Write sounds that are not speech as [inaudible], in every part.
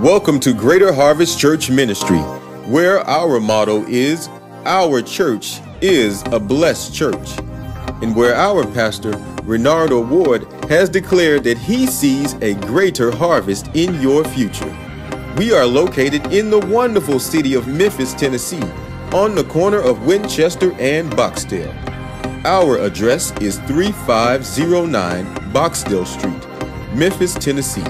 Welcome to Greater Harvest Church Ministry, where our motto is Our church is a blessed church, and where our pastor, Renardo Ward, has declared that he sees a greater harvest in your future. We are located in the wonderful city of Memphis, Tennessee, on the corner of Winchester and Boxdale. Our address is 3509 Boxdale Street, Memphis, Tennessee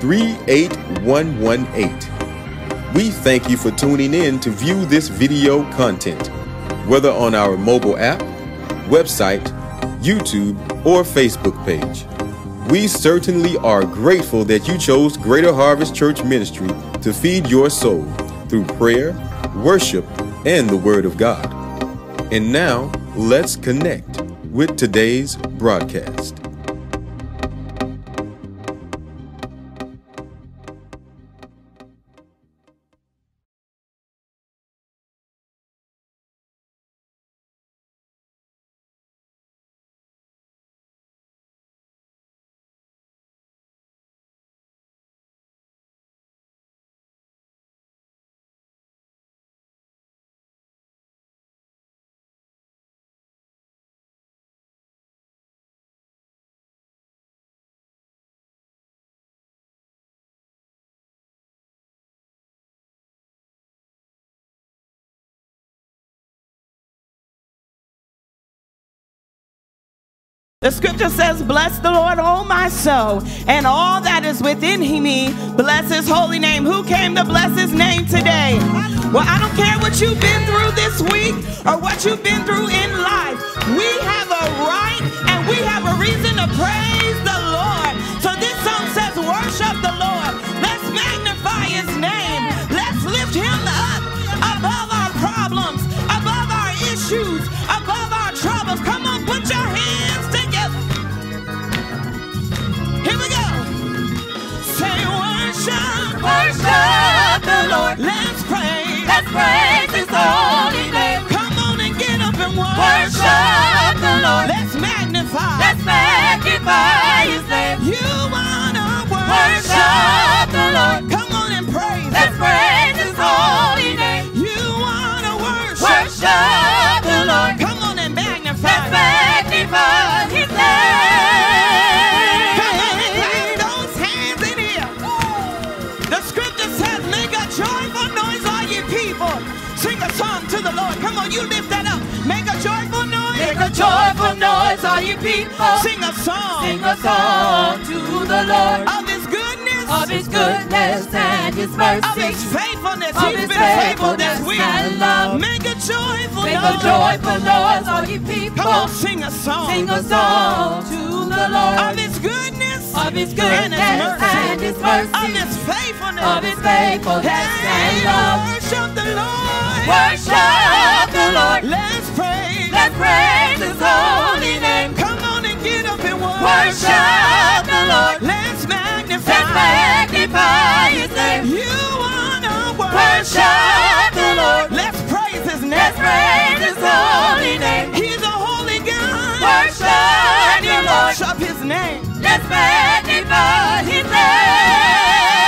38118. We thank you for tuning in to view this video content, whether on our mobile app, website, YouTube, or Facebook page. We certainly are grateful that you chose Greater Harvest Church Ministry to feed your soul through prayer, worship, and the Word of God. And now, let's connect with today's broadcast. The scripture says, Bless the Lord, O my soul, and all that is within me. Bless his holy name. Who came to bless his name today? Well, I don't care what you've been through this week or what you've been through in life. We have a right and we have a reason to praise the Lord. So this song says, Worship the Lord. Let's magnify his name. Let's lift him praise His holy name. Come on and get up and worship. Worship the Lord. Let's magnify. Let's magnify His name. You wanna worship. Worship the Lord. Come on and praise. Let's praise His holy name. You wanna worship. Worship the Lord. Come on and magnify. Let's magnify Lord. You lift that up. Make a joyful noise. Make a joyful noise, all you people. Sing a song Sing a song to the Lord of His goodness, of His goodness and His mercy. of His faithfulness. Of His been faithful this faithfulness and love. Make a joyful Make a joyful noise, all you people. Come on, sing a song Sing a song to the Lord. of His goodness, of His and goodness His mercy, and His mercy, of His faithfulness, of His faithfulness and love. worship the Lord. Worship the Lord. Let's pray. Let's praise His holy name. Come on and get up and worship. Worship the Lord. Let's magnify. Let's magnify His name. You wanna worship. Worship the Lord. Let's praise His name. Let's praise His holy name. He's a holy God. Worship the Lord. worship His name. Let's magnify His Come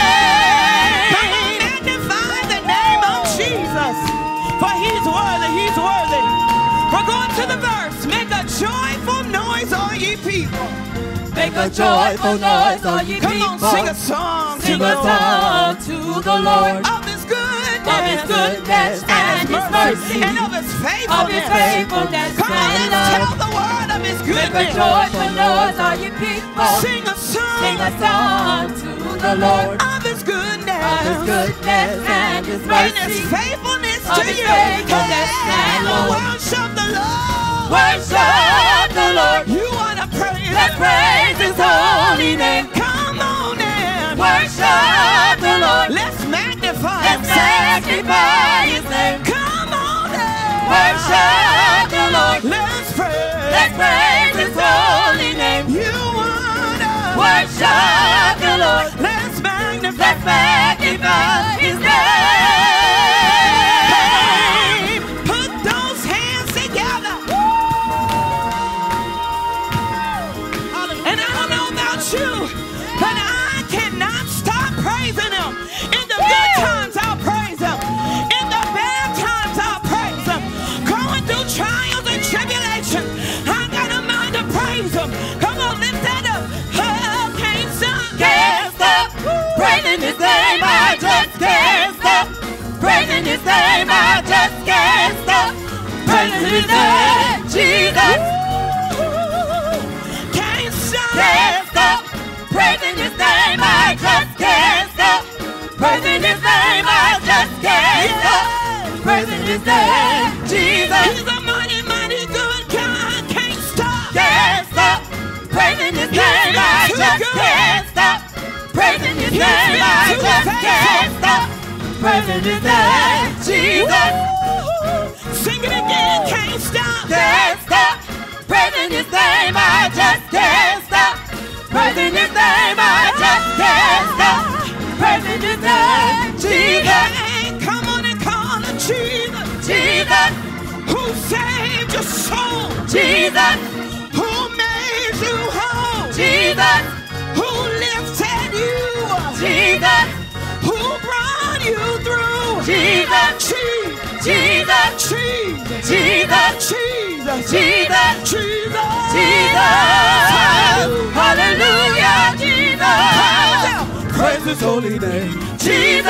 joyful noise, all ye people. Make a joyful noise, all you Come people. on, sing a song to Sing the a Lord. song to the Lord Of His goodness. of His goodness and His mercy, And of His faithfulness. of His faithfulness Come on, let's tell the word of His goodness. Make a joyful noise, all you people. Sing a song. Sing a song to the Lord of His goodness. of His goodness and His And mercy. His faithfulness Of to His you. faithfulness and love. Worship the Lord. Worship the Lord. You want to praise Let's praise His holy name. Come on and Worship the Lord. Let's magnify Let's magnify His name. Come on and Worship the Lord. Let's pray. Let's praise His holy name. You wanna Worship the Lord. Let's magnify. Let's magnify His name. Can't stop praising His name. I just can't stop praising His name. Jesus. Can't stop. Can't stop praising His name. I just can't stop praising His name. I just can't stop praising His name. Jesus. He's a mighty, mighty good God. Can't stop. Can't stop praising His name. I just can't stop praising His name. I just can't stop praising His name. Jesus. Woo! Sing it again. Can't stop. Can't stop praising His name. I just can't stop praising His name. I just can't stop praising His name. Jesus. Come on and call him Jesus. Jesus. Who saved your soul? Jesus. Who made you whole? Jesus. Who? Jesus, who brought you through. Jesus, Jesus, Jesus, Jesus, Jesus, Jesus, Hallelujah, Jesus. Praise His holy name, Jesus.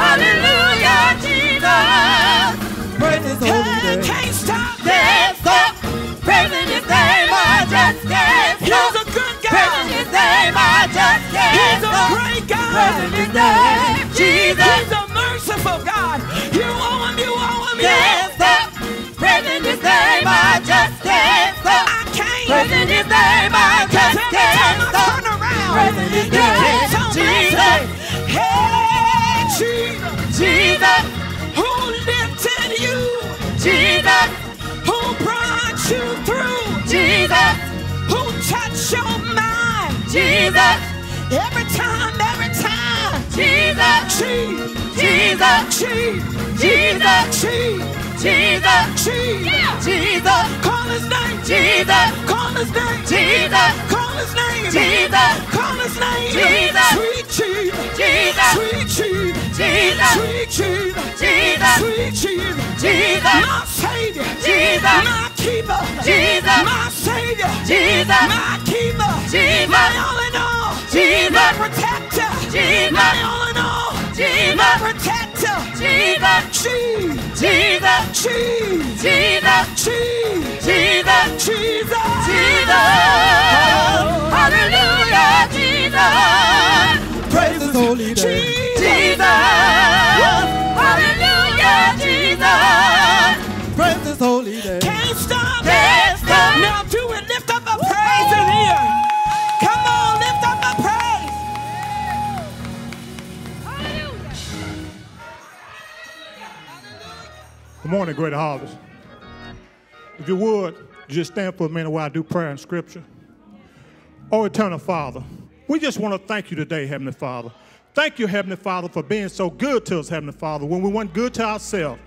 Hallelujah, Jesus. Praise His holy name. He's a great God. praising His name. Jesus. He's a merciful God. You owe him, you owe him, Can't stop praising His name. I just can't stop I can't. praising His name. I just can't stop turn around, praising His name. Jesus. Hey, Jesus, Jesus. who lifted you, Jesus. who brought you through, Jesus. who touched your mind. Jesus. Every time, every time. Jesus. Jesus, Jesus. Jesus, Jesus. Jesus, Jesus. Call his name. Jesus. Call his name. Jesus. Call his name. Jesus. Call his name. Jesus. Sweet Jesus. Jesus. Sweet Jesus. Jesus. Sweet Jesus. Jesus. Sweet Jesus. Jesus. My Savior. Jesus. My keeper. Jesus. My Savior. Jesus. My keeper. Jesus. My all in all. Jesus, my protector. Jesus, my all in all. Jesus, my protector. Jesus, Jesus, Jesus, Jesus, Jesus, Jesus, Jesus, Jesus. Hallelujah, Jesus. Praise His holy name. Good morning, Great Harvest. If you would, just stand for a minute while I do prayer and scripture. Oh, eternal Father, we just want to thank you today, Heavenly Father. Thank you, Heavenly Father, for being so good to us, Heavenly Father, when we weren't good to ourselves.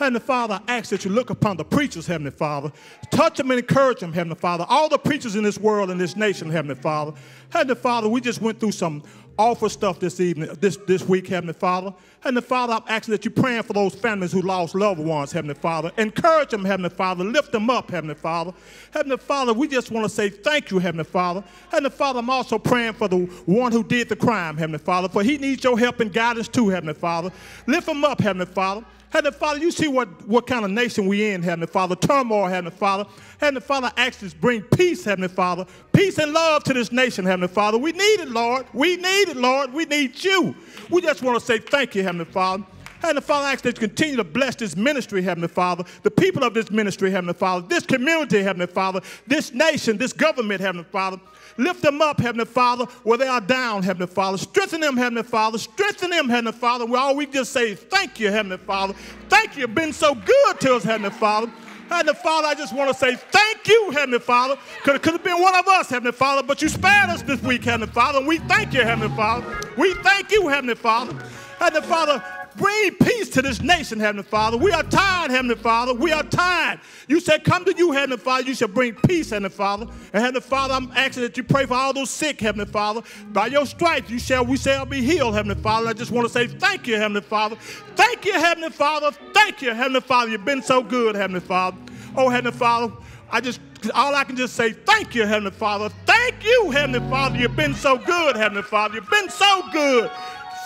Heavenly Father, I ask that you look upon the preachers, Heavenly Father. Touch them and encourage them, Heavenly Father. All the preachers in this world and this nation, Heavenly Father. Heavenly Father, we just went through some awful stuff this evening, this, this week, Heavenly Father. Heavenly Father, I'm asking that you praying for those families who lost loved ones, Heavenly Father. Encourage them, Heavenly Father. Lift them up, Heavenly Father. Heavenly Father, we just want to say thank you, Heavenly Father. Heavenly Father, I'm also praying for the one who did the crime, Heavenly Father, for he needs your help and guidance too, Heavenly Father. Lift him up, Heavenly Father. Heavenly Father, you see what, what kind of nation we in, Heavenly Father. Turmoil, Heavenly Father. Heavenly Father, ask to bring peace, Heavenly Father. Peace and love to this nation, Heavenly Father. We need it, Lord. We need it, Lord. We need you. We just want to say thank you, Heavenly Father. Heavenly Father, I ask that you continue to bless this ministry, Heavenly Father, the people of this ministry, Heavenly Father, this community, Heavenly Father, this nation, this government, Heavenly Father. Lift them up, Heavenly Father, where they are down, Heavenly Father. Strengthen them, Heavenly Father. Strengthen them, Heavenly Father. Where all we just say is thank you, Heavenly Father. Thank you. You've been so good to us, Heavenly Father. Heavenly Father, I just want to say thank you, Heavenly Father. Could it could have been one of us, Heavenly Father, but you spared us this week, Heavenly Father. And we thank you, Heavenly Father. We thank you, Heavenly Father. Heavenly Father, bring peace to this nation, Heavenly Father. We are tired, Heavenly Father. We are tired. You said, Come to you, Heavenly Father. You shall bring peace, Heavenly Father. And Heavenly Father, I'm asking that you pray for all those sick, Heavenly Father. By your stripes, you shall we shall be healed, Heavenly Father. I just want to say thank you, Heavenly Father. Thank you, Heavenly Father. Thank you, Heavenly Father. You've been so good, Heavenly Father. Oh, Heavenly Father, I just all I can just say, thank you, Heavenly Father. Thank you, Heavenly Father. You've been so good, Heavenly Father. You've been so good.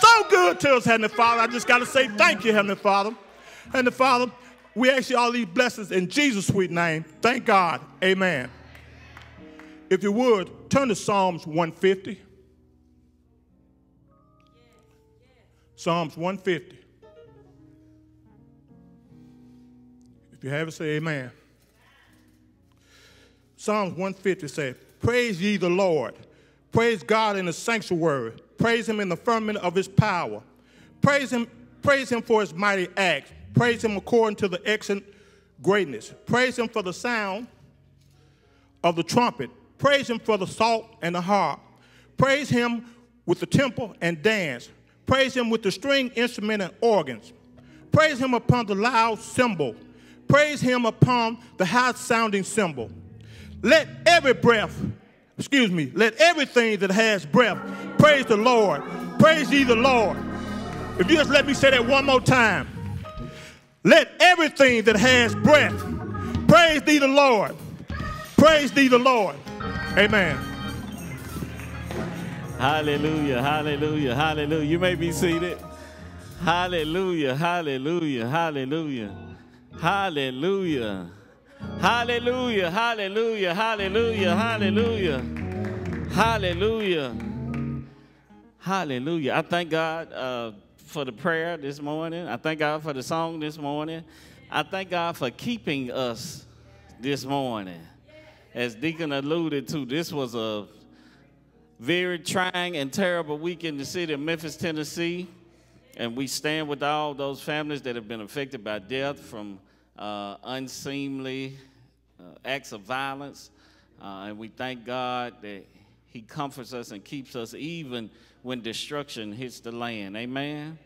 So good to us, Heavenly Father. I just got to say thank you, Heavenly Father. Heavenly Father, we ask you all these blessings in Jesus' sweet name. Thank God. Amen. If you would, turn to Psalms 150. Psalms 150. If you have it, say amen. Psalms 150 says, Praise ye the Lord. Praise God in the sanctuary. Praise him in the firmament of his power. Praise him, praise him for his mighty acts. Praise him according to the excellent greatness. Praise him for the sound of the trumpet. Praise him for the salt and the harp. Praise him with the timbrel and dance. Praise him with the string instrument and organs. Praise him upon the loud cymbal. Praise him upon the high sounding cymbal. Let every breath, excuse me, let everything that has breath praise the Lord. Praise ye the Lord. If you just let me say that one more time. Let everything that has breath praise thee the Lord. Praise thee the Lord. Amen. Hallelujah, hallelujah, hallelujah. You may be seated. Hallelujah, hallelujah, hallelujah, hallelujah, hallelujah, hallelujah, hallelujah, hallelujah, hallelujah, hallelujah. I thank God uh, for the prayer this morning. I thank God for the song this morning. I thank God for keeping us this morning. As Deacon alluded to, this was a very trying and terrible week in the city of Memphis, Tennessee. And we stand with all those families that have been affected by death from uh, unseemly uh, acts of violence. Uh, and we thank God that He comforts us and keeps us even when destruction hits the land. Amen.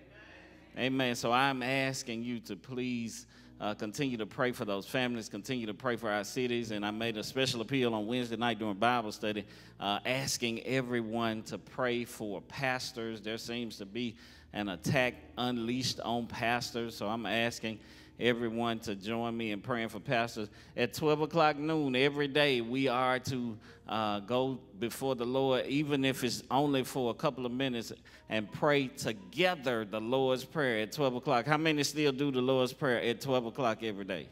Amen. So I'm asking you to please uh, continue to pray for those families, continue to pray for our cities. And I made a special appeal on Wednesday night during Bible study, uh, asking everyone to pray for pastors. There seems to be an attack unleashed on pastors. So I'm asking everyone to join me in praying for pastors. At 12 o'clock noon every day, we are to uh, go before the Lord, even if it's only for a couple of minutes, and pray together the Lord's Prayer at 12 o'clock. How many still do the Lord's Prayer at 12 o'clock every day?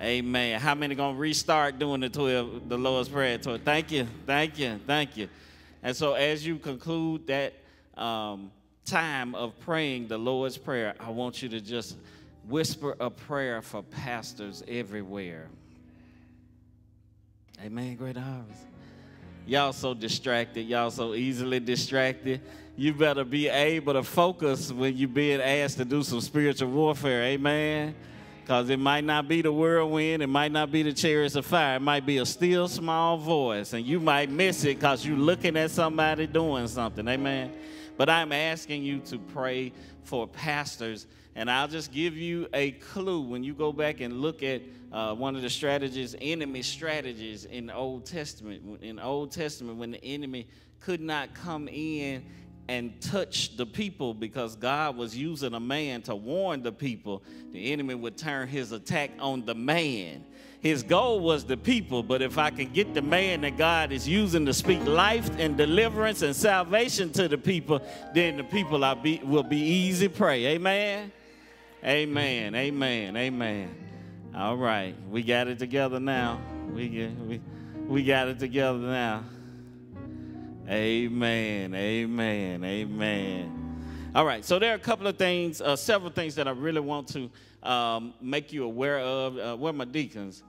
Amen. How many gonna restart doing the 12, the Lord's Prayer at 12? Thank you, thank you, thank you. And so as you conclude that um, time of praying the Lord's Prayer, I want you to just whisper a prayer for pastors everywhere. Amen. Great harvest. Y'all so distracted. Y'all so easily distracted. You better be able to focus when you're being asked to do some spiritual warfare. Amen. Because it might not be the whirlwind, it might not be the chariots of fire, it might be a still small voice, and you might miss it because you're looking at somebody doing something. Amen. But I'm asking you to pray for pastors and I'll just give you a clue when you go back and look at uh, one of the strategies, enemy strategies in the Old Testament. In Old Testament, when the enemy could not come in and touch the people because God was using a man to warn the people, the enemy would turn his attack on the man. His goal was the people, but if I can get the man that God is using to speak life and deliverance and salvation to the people, then the people I be, will be easy prey. Amen. Amen. Amen. Amen. All right. We got it together now. We, we, we got it together now. Amen. Amen. Amen. All right. So there are a couple of things, uh, several things that I really want to um, make you aware of. Uh, where my deacons?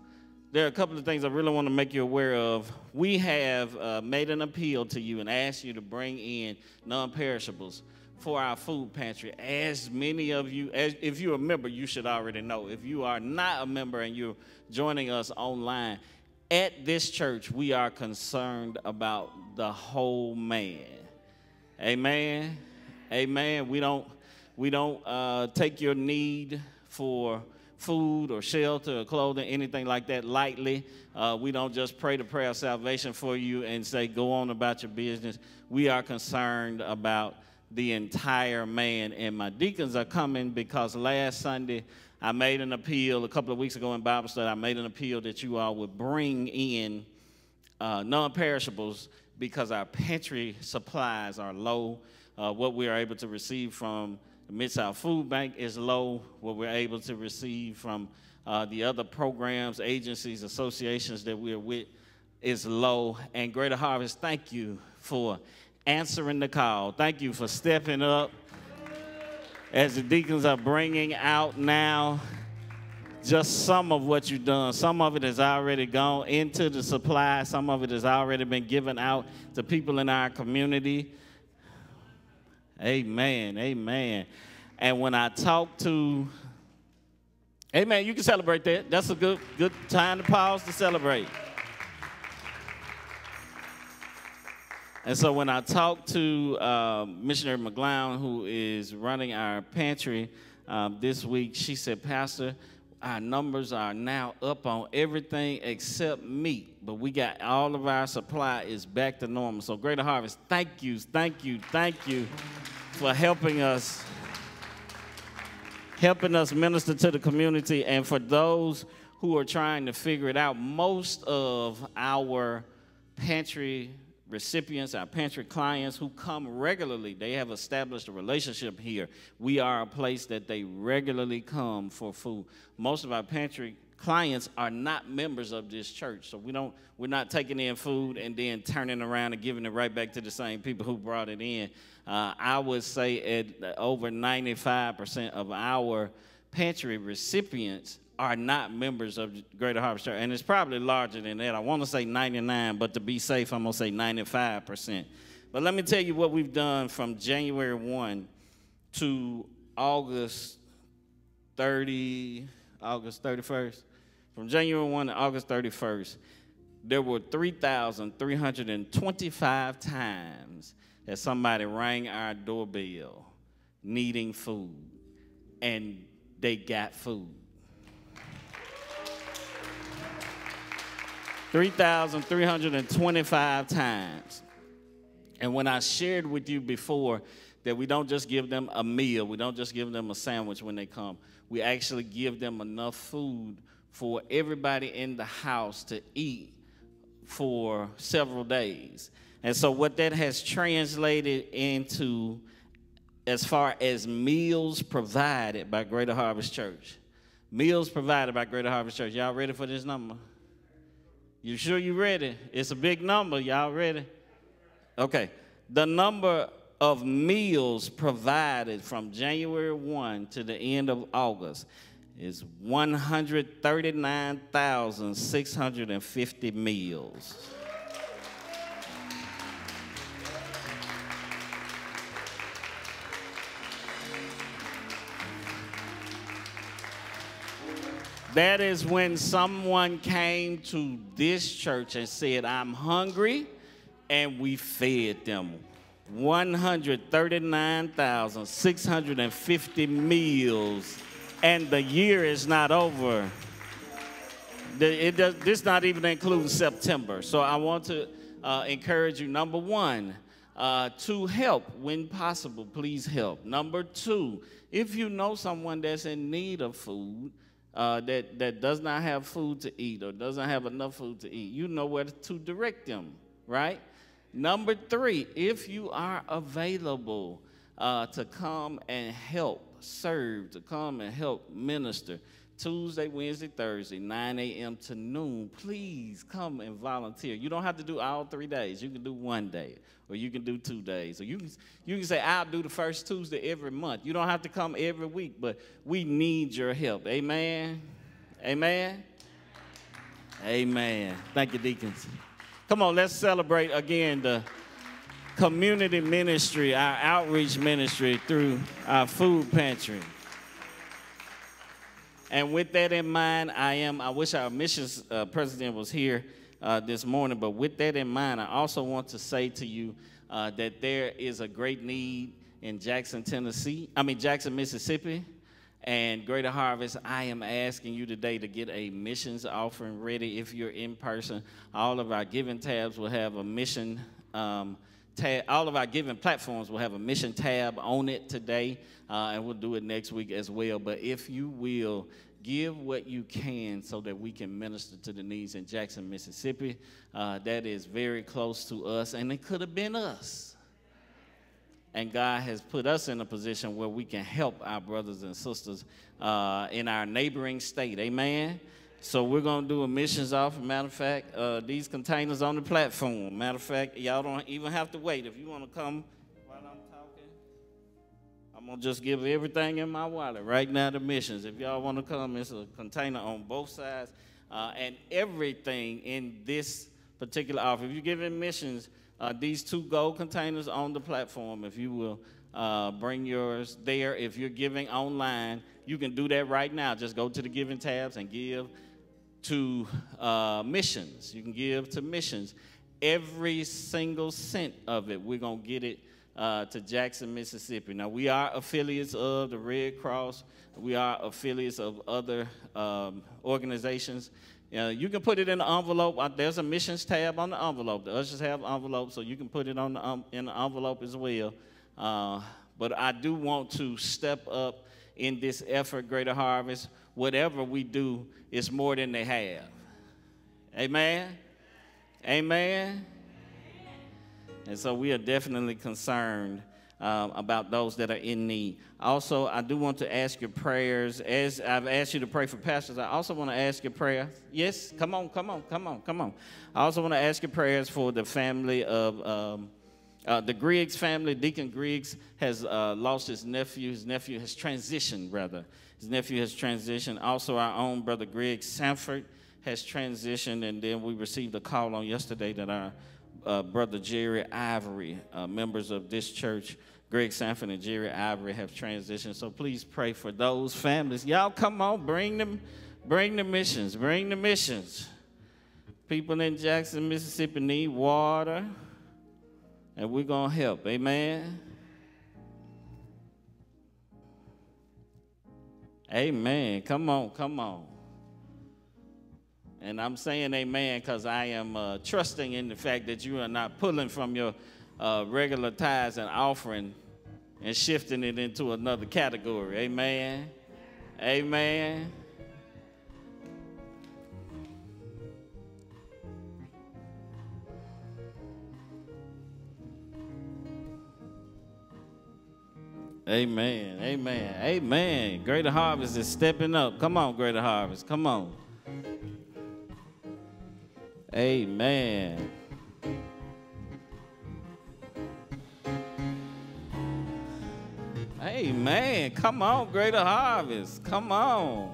There are a couple of things I really want to make you aware of. We have uh, made an appeal to you and asked you to bring in non perishables for our food pantry. As many of you, as if you're a member, you should already know. If you are not a member and you're joining us online, at this church, we are concerned about the whole man. Amen. Amen. We don't we don't uh, take your need for food or shelter or clothing, anything like that lightly. Uh, we don't just pray the prayer of salvation for you and say, go on about your business. We are concerned about the entire man. And my deacons are coming because last Sunday I made an appeal, a couple of weeks ago in Bible study, I made an appeal that you all would bring in uh, non perishables because our pantry supplies are low. Uh, what we are able to receive from Mid South Food Bank is low. What we're able to receive from uh, the other programs, agencies, associations that we're with is low. And Greater Harvest, thank you for answering the call. Thank you for stepping up as the deacons are bringing out now just some of what you've done. Some of it has already gone into the supply, some of it has already been given out to people in our community. Amen, amen. And when I talk to, amen, you can celebrate that. That's a good, good time to pause to celebrate. And so when I talked to uh, Missionary McGlown, who is running our pantry um, this week, she said, Pastor, our numbers are now up on everything except meat, but we got all of our supply is back to normal. So Greater Harvest, thank you, thank you, thank you for helping us, helping us minister to the community. And for those who are trying to figure it out, most of our pantry recipients, our pantry clients who come regularly, they have established a relationship here. We are a place that they regularly come for food. Most of our pantry clients are not members of this church, so we don't we're not taking in food and then turning around and giving it right back to the same people who brought it in. Uh, I would say at over 95% of our pantry recipients are not members of Greater Harvest Church, and it's probably larger than that. I want to say 99, but to be safe, I'm gonna say 95%. But let me tell you what we've done from January 1 to August 30, August 31st. From January 1 to August 31st, there were 3,325 times that somebody rang our doorbell needing food, and they got food. 3,325 times. And when I shared with you before that we don't just give them a meal, we don't just give them a sandwich when they come, we actually give them enough food for everybody in the house to eat for several days. And so, what that has translated into, as far as meals provided by Greater Harvest Church, meals provided by Greater Harvest Church. Y'all ready for this number? You sure you ready? It's a big number. Y'all ready? Okay. The number of meals provided from January 1 to the end of August is 139,650 meals. That is when someone came to this church and said, I'm hungry, and we fed them 139,650 meals, and the year is not over. It does, this not even including September. So I want to uh, encourage you, number one, uh, to help when possible, please help. Number two, if you know someone that's in need of food, uh, that, that does not have food to eat or doesn't have enough food to eat, you know where to direct them, right? Number three, if you are available uh, to come and help serve, to come and help minister, Tuesday, Wednesday, Thursday, 9 a.m. to noon, please come and volunteer. You don't have to do all three days. You can do one day, or you can do two days, or you can, you can say, I'll do the first Tuesday every month. You don't have to come every week, but we need your help. Amen? Amen? Amen. Thank you, deacons. Come on, let's celebrate again the community ministry, our outreach ministry through our food pantry. And with that in mind, I am, I wish our missions uh, president was here uh, this morning, but with that in mind, I also want to say to you uh, that there is a great need in Jackson, Tennessee, I mean, Jackson, Mississippi, and Greater Harvest. I am asking you today to get a missions offering ready if you're in person. All of our giving tabs will have a mission. Um, tab, all of our giving platforms will have a mission tab on it today, uh, and we'll do it next week as well. But if you will give what you can so that we can minister to the needs in Jackson, Mississippi, uh, that is very close to us, and it could have been us. and God has put us in a position where we can help our brothers and sisters uh, in our neighboring state. Amen. So we're gonna do a missions offer. Matter of fact, uh, these containers on the platform. Matter of fact, y'all don't even have to wait. If you want to come I'm gonna just give everything in my wallet right now to missions. If y'all want to come, it's a container on both sides, uh, and everything in this particular offer. If you're giving missions, uh, these two gold containers on the platform, if you will uh, bring yours there. If you're giving online, you can do that right now. Just go to the giving tabs and give to uh, missions. You can give to missions. Every single cent of it, we're going to get it uh, to Jackson, Mississippi. Now, we are affiliates of the Red Cross, we are affiliates of other um, organizations. Uh, you can put it in the envelope. Uh, there's a missions tab on the envelope. The ushers have envelopes, so you can put it on the, um, in the envelope as well. Uh, but I do want to step up in this effort, Greater Harvest. Whatever we do is more than they have. Amen? Amen? And so we are definitely concerned um, about those that are in need. Also, I do want to ask your prayers. As I've asked you to pray for pastors, I also want to ask your prayer. Yes, come on, come on, come on, come on. I also want to ask your prayers for the family of um, uh, the Griggs family. Deacon Griggs has uh, lost his nephew. His nephew has transitioned, rather. His nephew has transitioned. Also, our own brother Griggs Sanford has transitioned, and then we received a call on yesterday that our uh, brother Jerry Ivory, uh, members of this church, Greg Sanford and Jerry Ivory have transitioned. So please pray for those families. Y'all come on, bring them, bring the missions, bring the missions. People in Jackson, Mississippi need water, and we're going to help. Amen. Amen. Come on, come on. And I'm saying amen because I am uh, trusting in the fact that you are not pulling from your uh, regular tithes and offering and shifting it into another category. Amen. Amen. Amen. Amen. Amen. Greater Harvest is stepping up. Come on, Greater Harvest. Come on. Amen. Amen. Come on, Greater Harvest. Come on.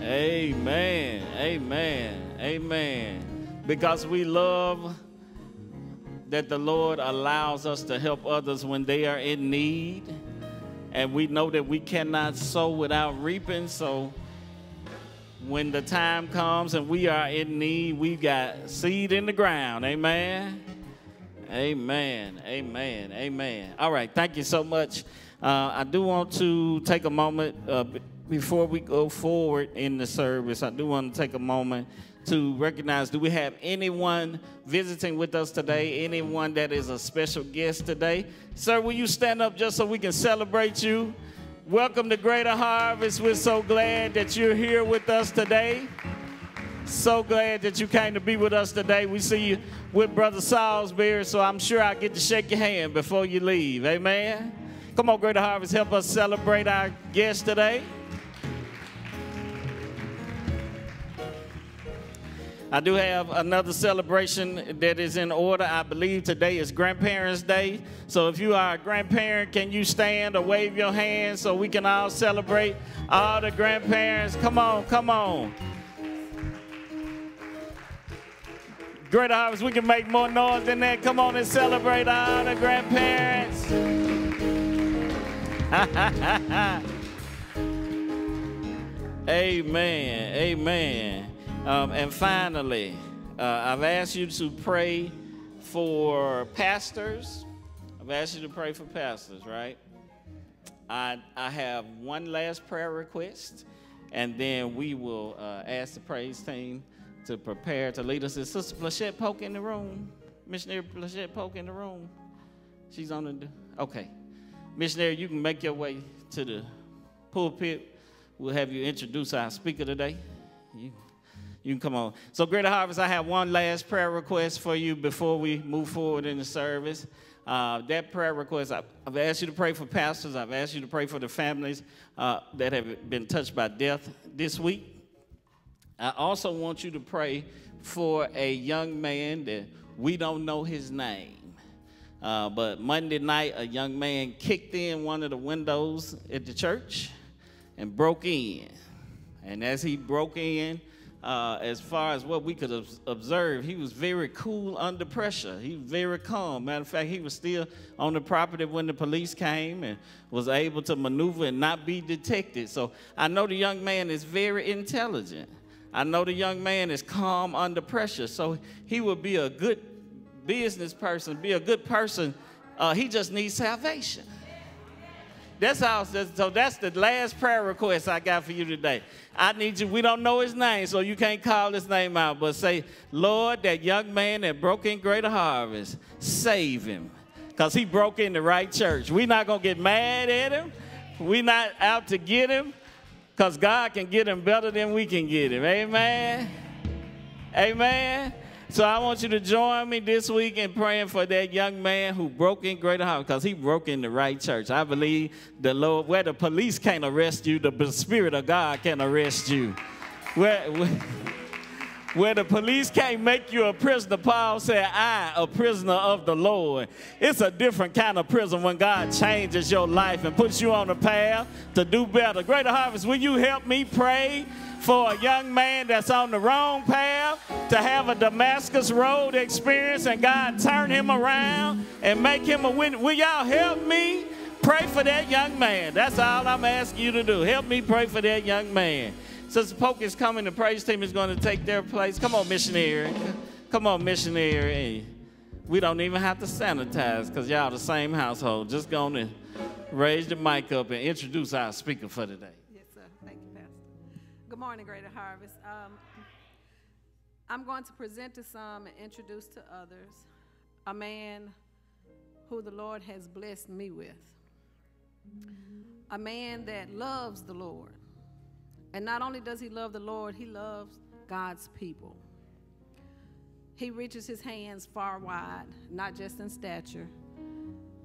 Amen. Amen. Amen. Because we love that the Lord allows us to help others when they are in need. And we know that we cannot sow without reaping. So when the time comes and we are in need, we've got seed in the ground. Amen. Amen. Amen. Amen. All right. Thank you so much. Uh, I do want to take a moment uh, before we go forward in the service. I do want to take a moment to recognize do we have anyone visiting with us today? Anyone that is a special guest today? Sir, will you stand up just so we can celebrate you? Welcome to Greater Harvest. We're so glad that you're here with us today. So glad that you came to be with us today. We see you with Brother Salisbury, so I'm sure I get to shake your hand before you leave. Amen. Come on, Greater Harvest, help us celebrate our guest today. I do have another celebration that is in order. I believe today is Grandparents' Day. So if you are a grandparent, can you stand or wave your hand so we can all celebrate all the grandparents? Come on, come on. Great Harvest, we can make more noise than that. Come on and celebrate all the grandparents. [laughs] amen, amen. Um, and finally, uh, I've asked you to pray for pastors. I've asked you to pray for pastors, right? I, I have one last prayer request, and then we will uh, ask the praise team to prepare to lead us. Is Sister Plachette Polk in the room? Missionary Plachette Polk in the room? She's on the. Okay. Missionary, you can make your way to the pulpit. We'll have you introduce our speaker today. You You can come on. So, Greater Harvest, I have one last prayer request for you before we move forward in the service. Uh, that prayer request, I, have asked you to pray for pastors. I've asked you to pray for the families uh, that have been touched by death this week. I also want you to pray for a young man that we don't know his name. Uh, but Monday night, a young man kicked in one of the windows at the church and broke in. And as he broke in, uh, as far as what we could observe, he was very cool under pressure. He was very calm. Matter of fact, he was still on the property when the police came and was able to maneuver and not be detected. So I know the young man is very intelligent. I know the young man is calm under pressure. So he would be a good business person, be a good person. Uh, he just needs salvation. That's how. So that's the last prayer request I got for you today. I need you. We don't know his name, so you can't call his name out. But say, Lord, that young man that broke in Greater Harvest, save him, cause he broke in the right church. We're not gonna get mad at him. We're not out to get him, cause God can get him better than we can get him. Amen. Amen. So I want you to join me this week in praying for that young man who broke in Greater Harvest because he broke in the right church. I believe the Lord, where the police can't arrest you, the Spirit of God can arrest you. Where, where, where the police can't make you a prisoner, Paul said, I, a prisoner of the Lord. It's a different kind of prison when God changes your life and puts you on a path to do better. Greater Harvest, will you help me pray? for a young man that's on the wrong path to have a Damascus Road experience and God turn him around and make him a winner. Will y'all help me pray for that young man? That's all I'm asking you to do. Help me pray for that young man. Sister Polk is coming, the praise team is going to take their place. Come on, missionary. Come on, missionary. We don't even have to sanitize because y'all the same household. Just going to raise the mic up and introduce our speaker for today. Yes, sir. Thank you, Pastor. Good morning, Greater Harvest. Um, I'm going to present to some and introduce to others a man who the Lord has blessed me with. A man that loves the Lord. And not only does he love the Lord, he loves God's people. He reaches his hands far wide, not just in stature,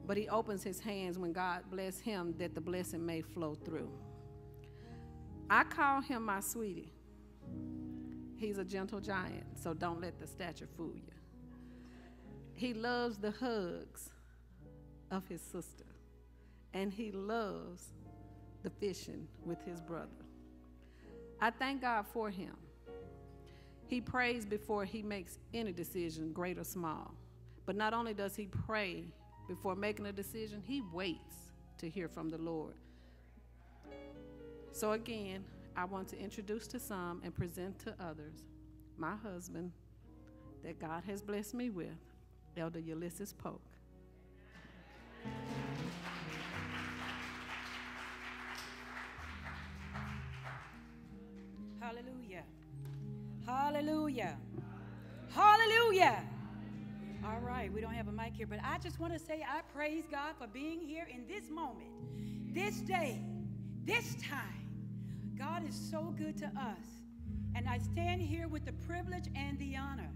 but he opens his hands when God bless him that the blessing may flow through. I call him my sweetie. He's a gentle giant, so don't let the stature fool you. He loves the hugs of his sister, and he loves the fishing with his brother. I thank God for him. He prays before he makes any decision, great or small. But not only does he pray before making a decision, he waits to hear from the Lord so, again, I want to introduce to some and present to others my husband that God has blessed me with, Elder Ulysses Polk. Hallelujah. Hallelujah. Hallelujah. All right, we don't have a mic here, but I just want to say I praise God for being here in this moment, this day, this time. God is so good to us. And I stand here with the privilege and the honor.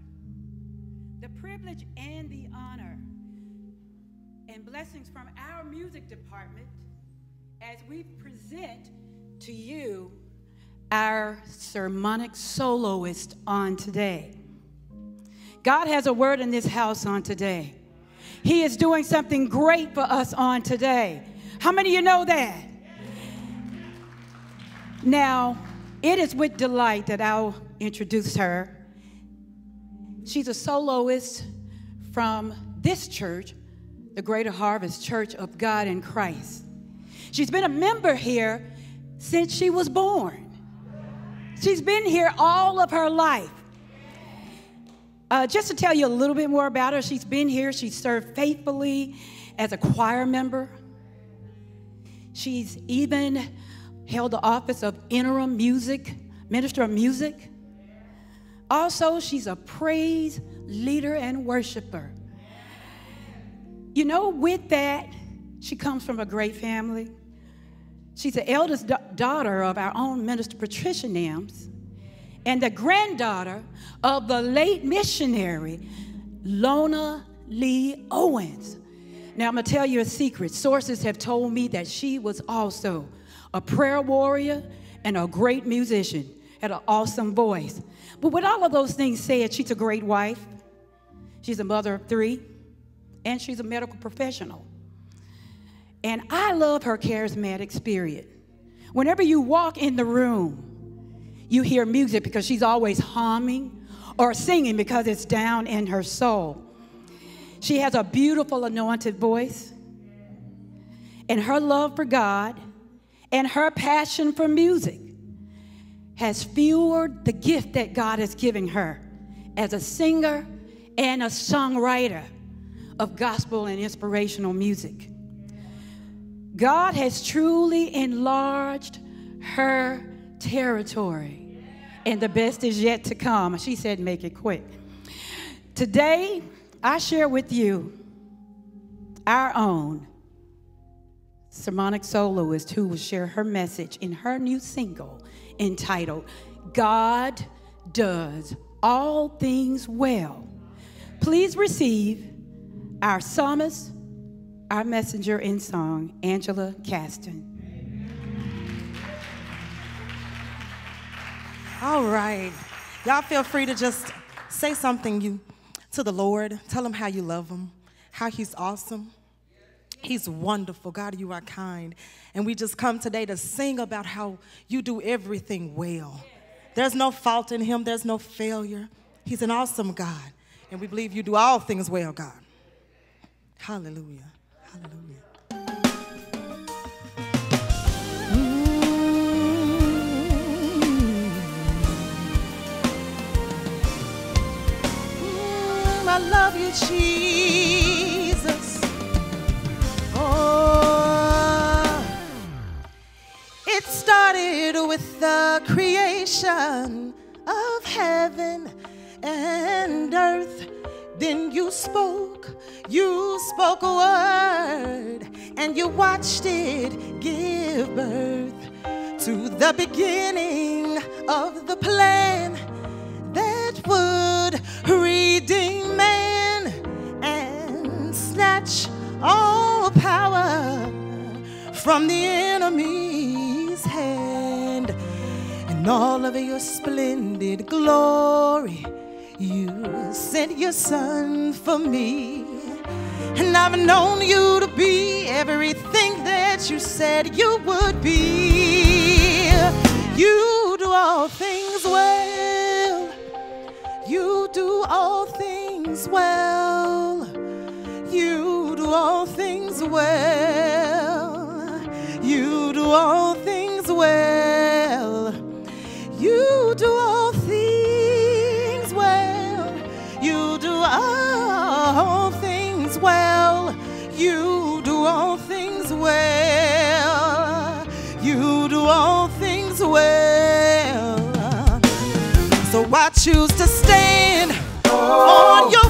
The privilege and the honor and blessings from our music department as we present to you our sermonic soloist on today. God has a word in this house on today. He is doing something great for us on today. How many of you know that? Now, it is with delight that I'll introduce her. She's a soloist from this church, the Greater Harvest Church of God in Christ. She's been a member here since she was born. She's been here all of her life. Uh, just to tell you a little bit more about her, she's been here. She's served faithfully as a choir member. She's even held the office of interim music, minister of music. Also, she's a praise leader and worshiper. You know, with that, she comes from a great family. She's the eldest da- daughter of our own minister, Patricia Nams, and the granddaughter of the late missionary Lona Lee Owens. Now, I'm going to tell you a secret. Sources have told me that she was also a prayer warrior and a great musician, had an awesome voice. But with all of those things said, she's a great wife, she's a mother of three, and she's a medical professional. And I love her charismatic spirit. Whenever you walk in the room, you hear music because she's always humming or singing because it's down in her soul. She has a beautiful anointed voice, and her love for God and her passion for music has fueled the gift that God is giving her as a singer and a songwriter of gospel and inspirational music. God has truly enlarged her territory, and the best is yet to come. She said, Make it quick. Today, I share with you our own sermonic soloist who will share her message in her new single entitled God Does All Things Well. Please receive our psalmist, our messenger in song, Angela Caston. All right. Y'all feel free to just say something you to the Lord. Tell him how you love him, how he's awesome. He's wonderful. God, you are kind. And we just come today to sing about how you do everything well. There's no fault in him, there's no failure. He's an awesome God. And we believe you do all things well, God. Hallelujah. Hallelujah. Mm, I love you, Jesus. Oh, it started with the creation of heaven and earth. Then you spoke, you spoke a word, and you watched it give birth to the beginning of the plan that would redeem man and snatch all power from the enemy's hand and all of your splendid glory. You sent your son for me, and I've known you to be everything that you said you would be. You do all things well. You do all things well. You do all things well. You do all things well. You do all You do all things well. You do all things well. So I choose to stand on oh. your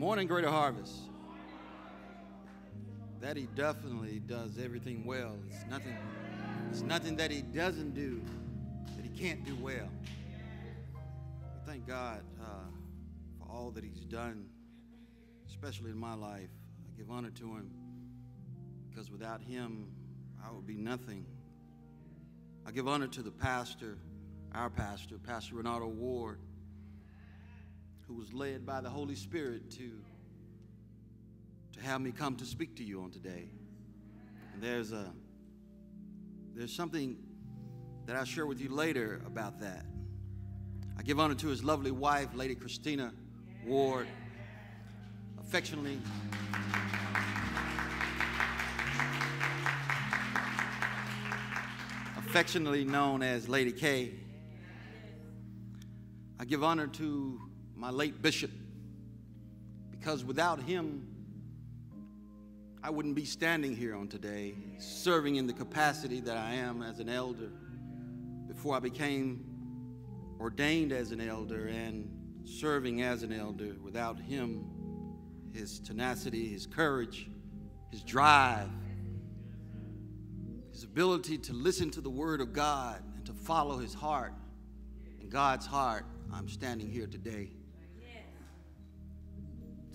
morning, Greater Harvest. That he definitely does everything well. It's nothing, it's nothing that he doesn't do that he can't do well. We thank God uh, for all that he's done, especially in my life. I give honor to him because without him, I would be nothing. I give honor to the pastor, our pastor, Pastor Renato Ward who was led by the Holy Spirit to, to have me come to speak to you on today. And there's a there's something that I'll share with you later about that. I give honor to his lovely wife, Lady Christina Ward, affectionately. Affectionately known as Lady K. I give honor to my late bishop because without him, I wouldn't be standing here on today, serving in the capacity that I am as an elder before I became ordained as an elder and serving as an elder. Without him, his tenacity, his courage, his drive, his ability to listen to the word of God and to follow his heart and God's heart, I'm standing here today.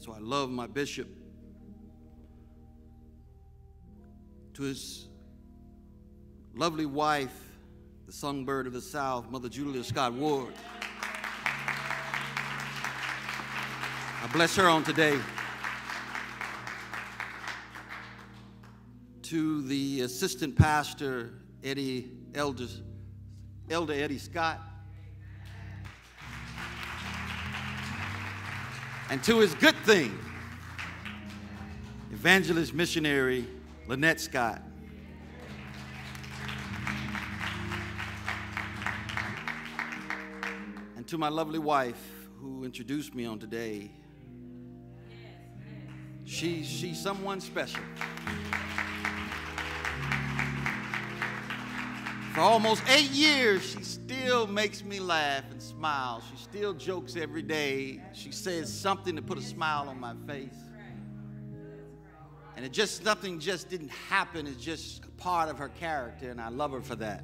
So I love my bishop. To his lovely wife, the songbird of the South, Mother Julia Scott Ward. I bless her on today. To the assistant pastor, Eddie Elder, Elder Eddie Scott. And to his good thing, evangelist missionary Lynette Scott. And to my lovely wife who introduced me on today. She, she's someone special. For almost eight years, she still makes me laugh and smile. She still jokes every day. She says something to put a smile on my face. And it just, nothing just didn't happen. It's just part of her character, and I love her for that.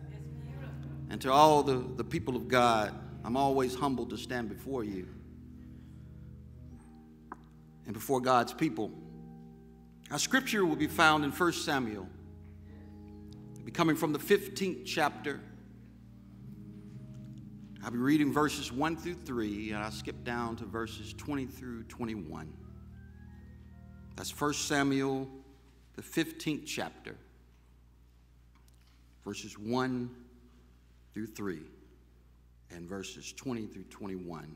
And to all the, the people of God, I'm always humbled to stand before you and before God's people. Our scripture will be found in 1 Samuel. It'll be coming from the 15th chapter. I'll be reading verses 1 through 3, and I'll skip down to verses 20 through 21. That's 1 Samuel, the 15th chapter, verses 1 through 3, and verses 20 through 21.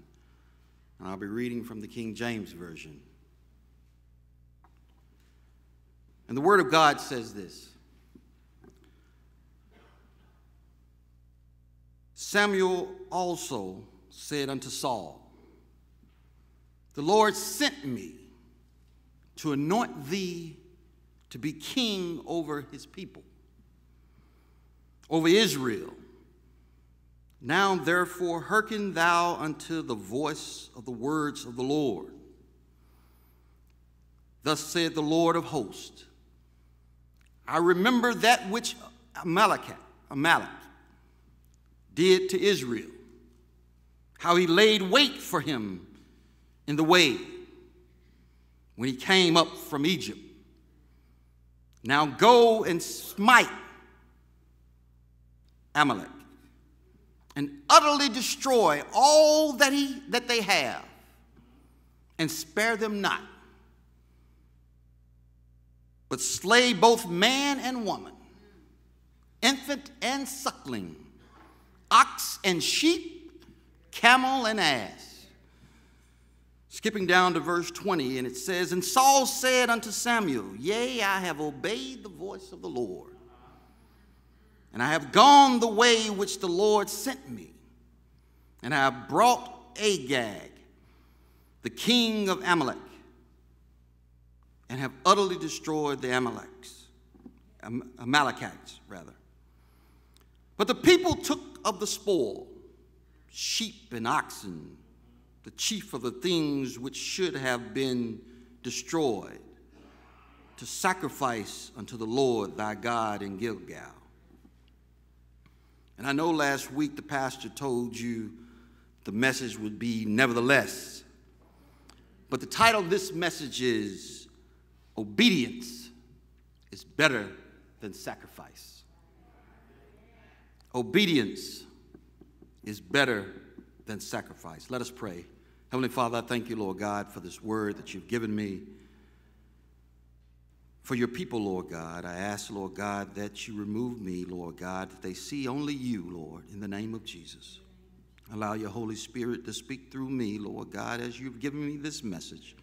And I'll be reading from the King James Version. And the Word of God says this Samuel also said unto Saul, The Lord sent me to anoint thee to be king over his people, over Israel. Now, therefore, hearken thou unto the voice of the words of the Lord. Thus said the Lord of hosts I remember that which Amalek, Amalek did to Israel, how he laid wait for him in the way when he came up from Egypt. Now go and smite Amalek and utterly destroy all that, he, that they have and spare them not, but slay both man and woman, infant and suckling, ox and sheep, camel and ass. Skipping down to verse 20, and it says, And Saul said unto Samuel, Yea, I have obeyed the voice of the Lord, and I have gone the way which the Lord sent me, and I have brought Agag, the king of Amalek, and have utterly destroyed the Amalekites, Am- Amalekites, rather. But the people took of the spoil sheep and oxen, the chief of the things which should have been destroyed, to sacrifice unto the Lord thy God in Gilgal. And I know last week the pastor told you the message would be nevertheless. But the title of this message is Obedience is Better Than Sacrifice. Obedience is better than sacrifice. Let us pray. Heavenly Father, I thank you, Lord God, for this word that you've given me. For your people, Lord God, I ask, Lord God, that you remove me, Lord God, that they see only you, Lord, in the name of Jesus. Allow your Holy Spirit to speak through me, Lord God, as you've given me this message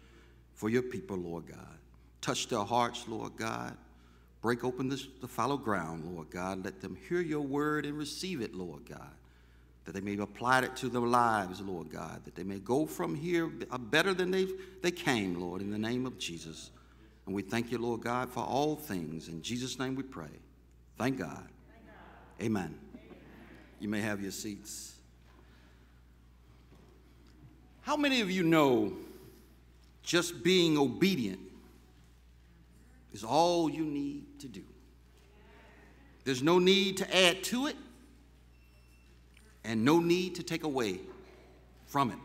for your people, Lord God. Touch their hearts, Lord God. Break open this, the fallow ground, Lord God. Let them hear your word and receive it, Lord God. That they may apply it to their lives, Lord God. That they may go from here better than they, they came, Lord, in the name of Jesus. And we thank you, Lord God, for all things. In Jesus' name we pray. Thank God. Thank God. Amen. Amen. You may have your seats. How many of you know just being obedient is all you need to do? There's no need to add to it and no need to take away from it.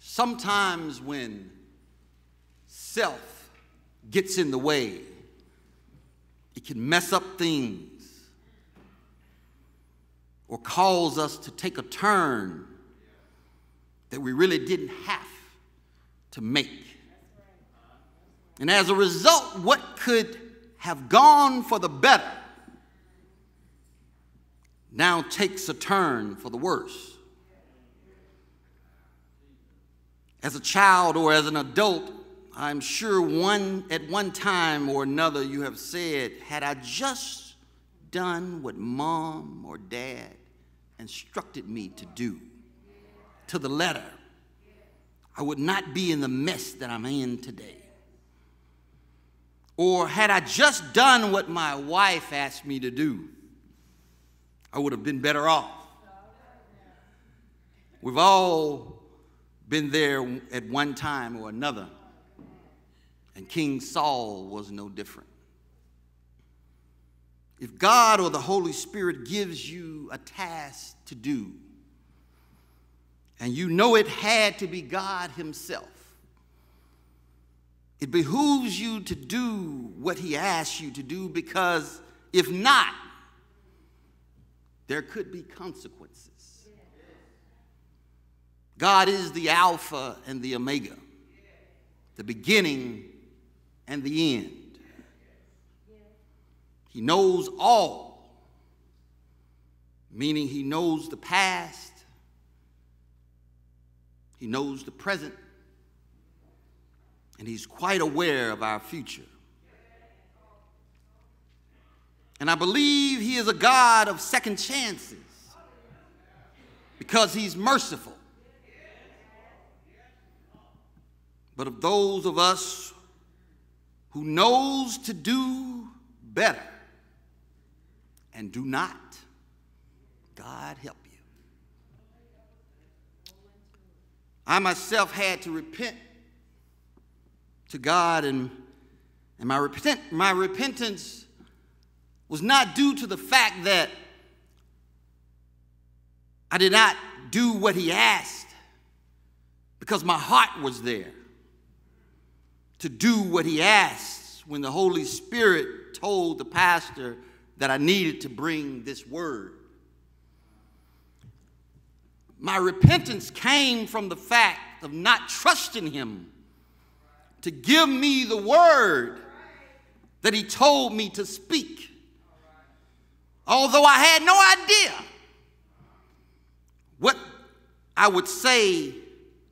Sometimes when self gets in the way, it can mess up things or cause us to take a turn that we really didn't have to make. And as a result, what could have gone for the better now takes a turn for the worse. As a child or as an adult, I'm sure one at one time or another you have said, had I just done what mom or dad instructed me to do to the letter, I would not be in the mess that I'm in today. Or had I just done what my wife asked me to do, I would have been better off. We've all been there at one time or another, and King Saul was no different. If God or the Holy Spirit gives you a task to do, and you know it had to be God Himself, it behooves you to do what He asks you to do because if not, there could be consequences. God is the Alpha and the Omega, the beginning and the end. He knows all, meaning he knows the past, he knows the present, and he's quite aware of our future. And I believe he is a God of second chances because he's merciful. But of those of us who knows to do better and do not, God help you. I myself had to repent to God and, and my, repent, my repentance was not due to the fact that I did not do what he asked because my heart was there to do what he asked when the Holy Spirit told the pastor that I needed to bring this word. My repentance came from the fact of not trusting him to give me the word that he told me to speak. Although I had no idea what I would say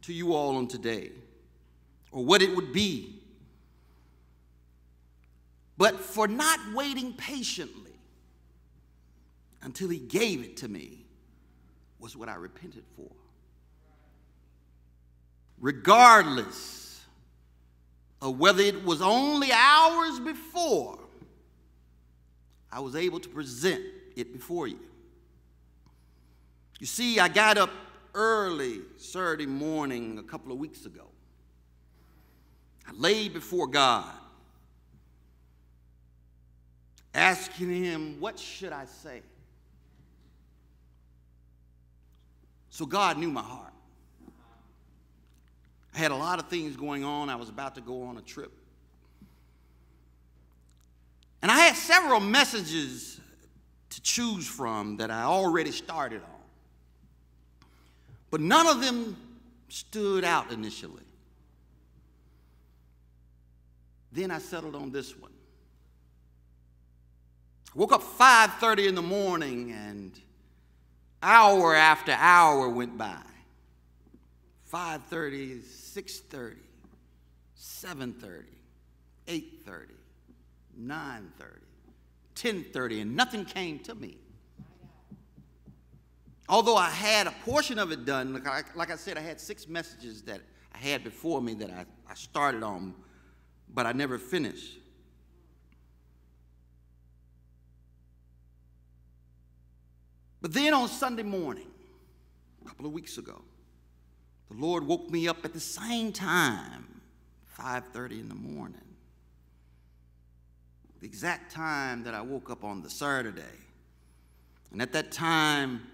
to you all on today or what it would be. But for not waiting patiently until he gave it to me was what I repented for. Regardless of whether it was only hours before I was able to present it before you. You see, I got up early Saturday morning a couple of weeks ago. I laid before God, asking Him, What should I say? So God knew my heart. I had a lot of things going on. I was about to go on a trip. And I had several messages to choose from that I already started on. But none of them stood out initially. Then I settled on this one. I woke up 5:30 in the morning and hour after hour went by. 5:30, 6:30, 7:30, 8:30, 9:30, 10:30 and nothing came to me. Although I had a portion of it done, like I, like I said, I had six messages that I had before me that I, I started on, but I never finished. But then on Sunday morning, a couple of weeks ago, the Lord woke me up at the same time, 5:30 in the morning. The exact time that I woke up on the Saturday. And at that time,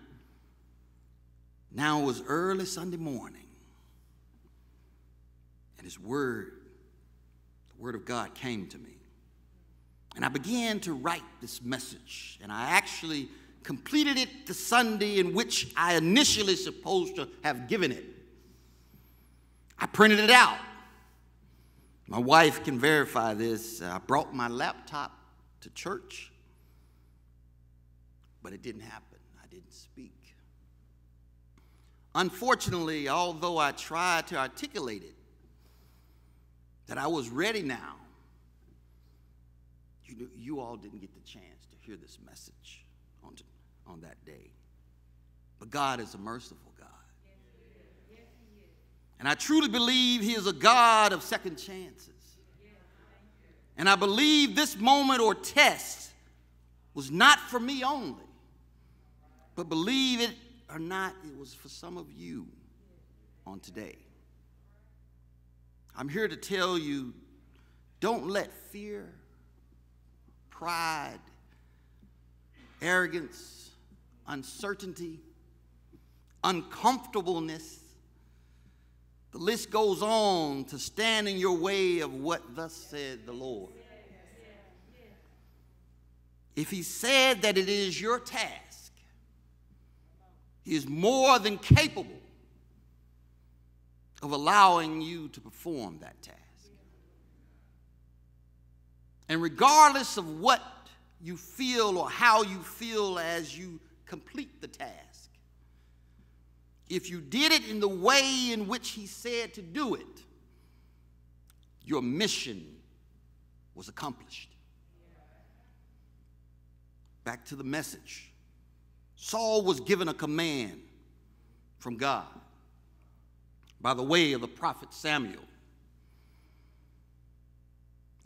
now it was early Sunday morning, and His Word, the Word of God, came to me. And I began to write this message, and I actually completed it the Sunday in which I initially supposed to have given it. I printed it out. My wife can verify this. Uh, I brought my laptop to church, but it didn't happen. I didn't speak. Unfortunately, although I tried to articulate it, that I was ready now, you, you all didn't get the chance to hear this message on, on that day. But God is a merciful. And I truly believe He is a God of second chances. And I believe this moment or test was not for me only, but believe it or not, it was for some of you on today. I'm here to tell you don't let fear, pride, arrogance, uncertainty, uncomfortableness, the list goes on to stand in your way of what thus said the Lord. If he said that it is your task, he is more than capable of allowing you to perform that task. And regardless of what you feel or how you feel as you complete the task, if you did it in the way in which he said to do it, your mission was accomplished. Back to the message. Saul was given a command from God by the way of the prophet Samuel.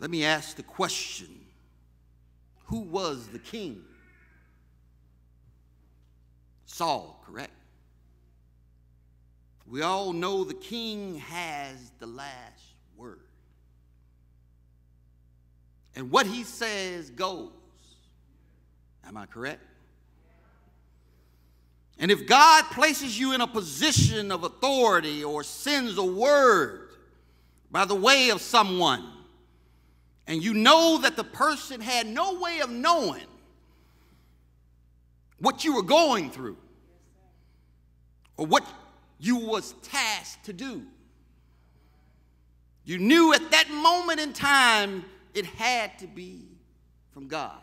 Let me ask the question who was the king? Saul, correct? We all know the king has the last word. And what he says goes. Am I correct? And if God places you in a position of authority or sends a word by the way of someone, and you know that the person had no way of knowing what you were going through or what you was tasked to do you knew at that moment in time it had to be from god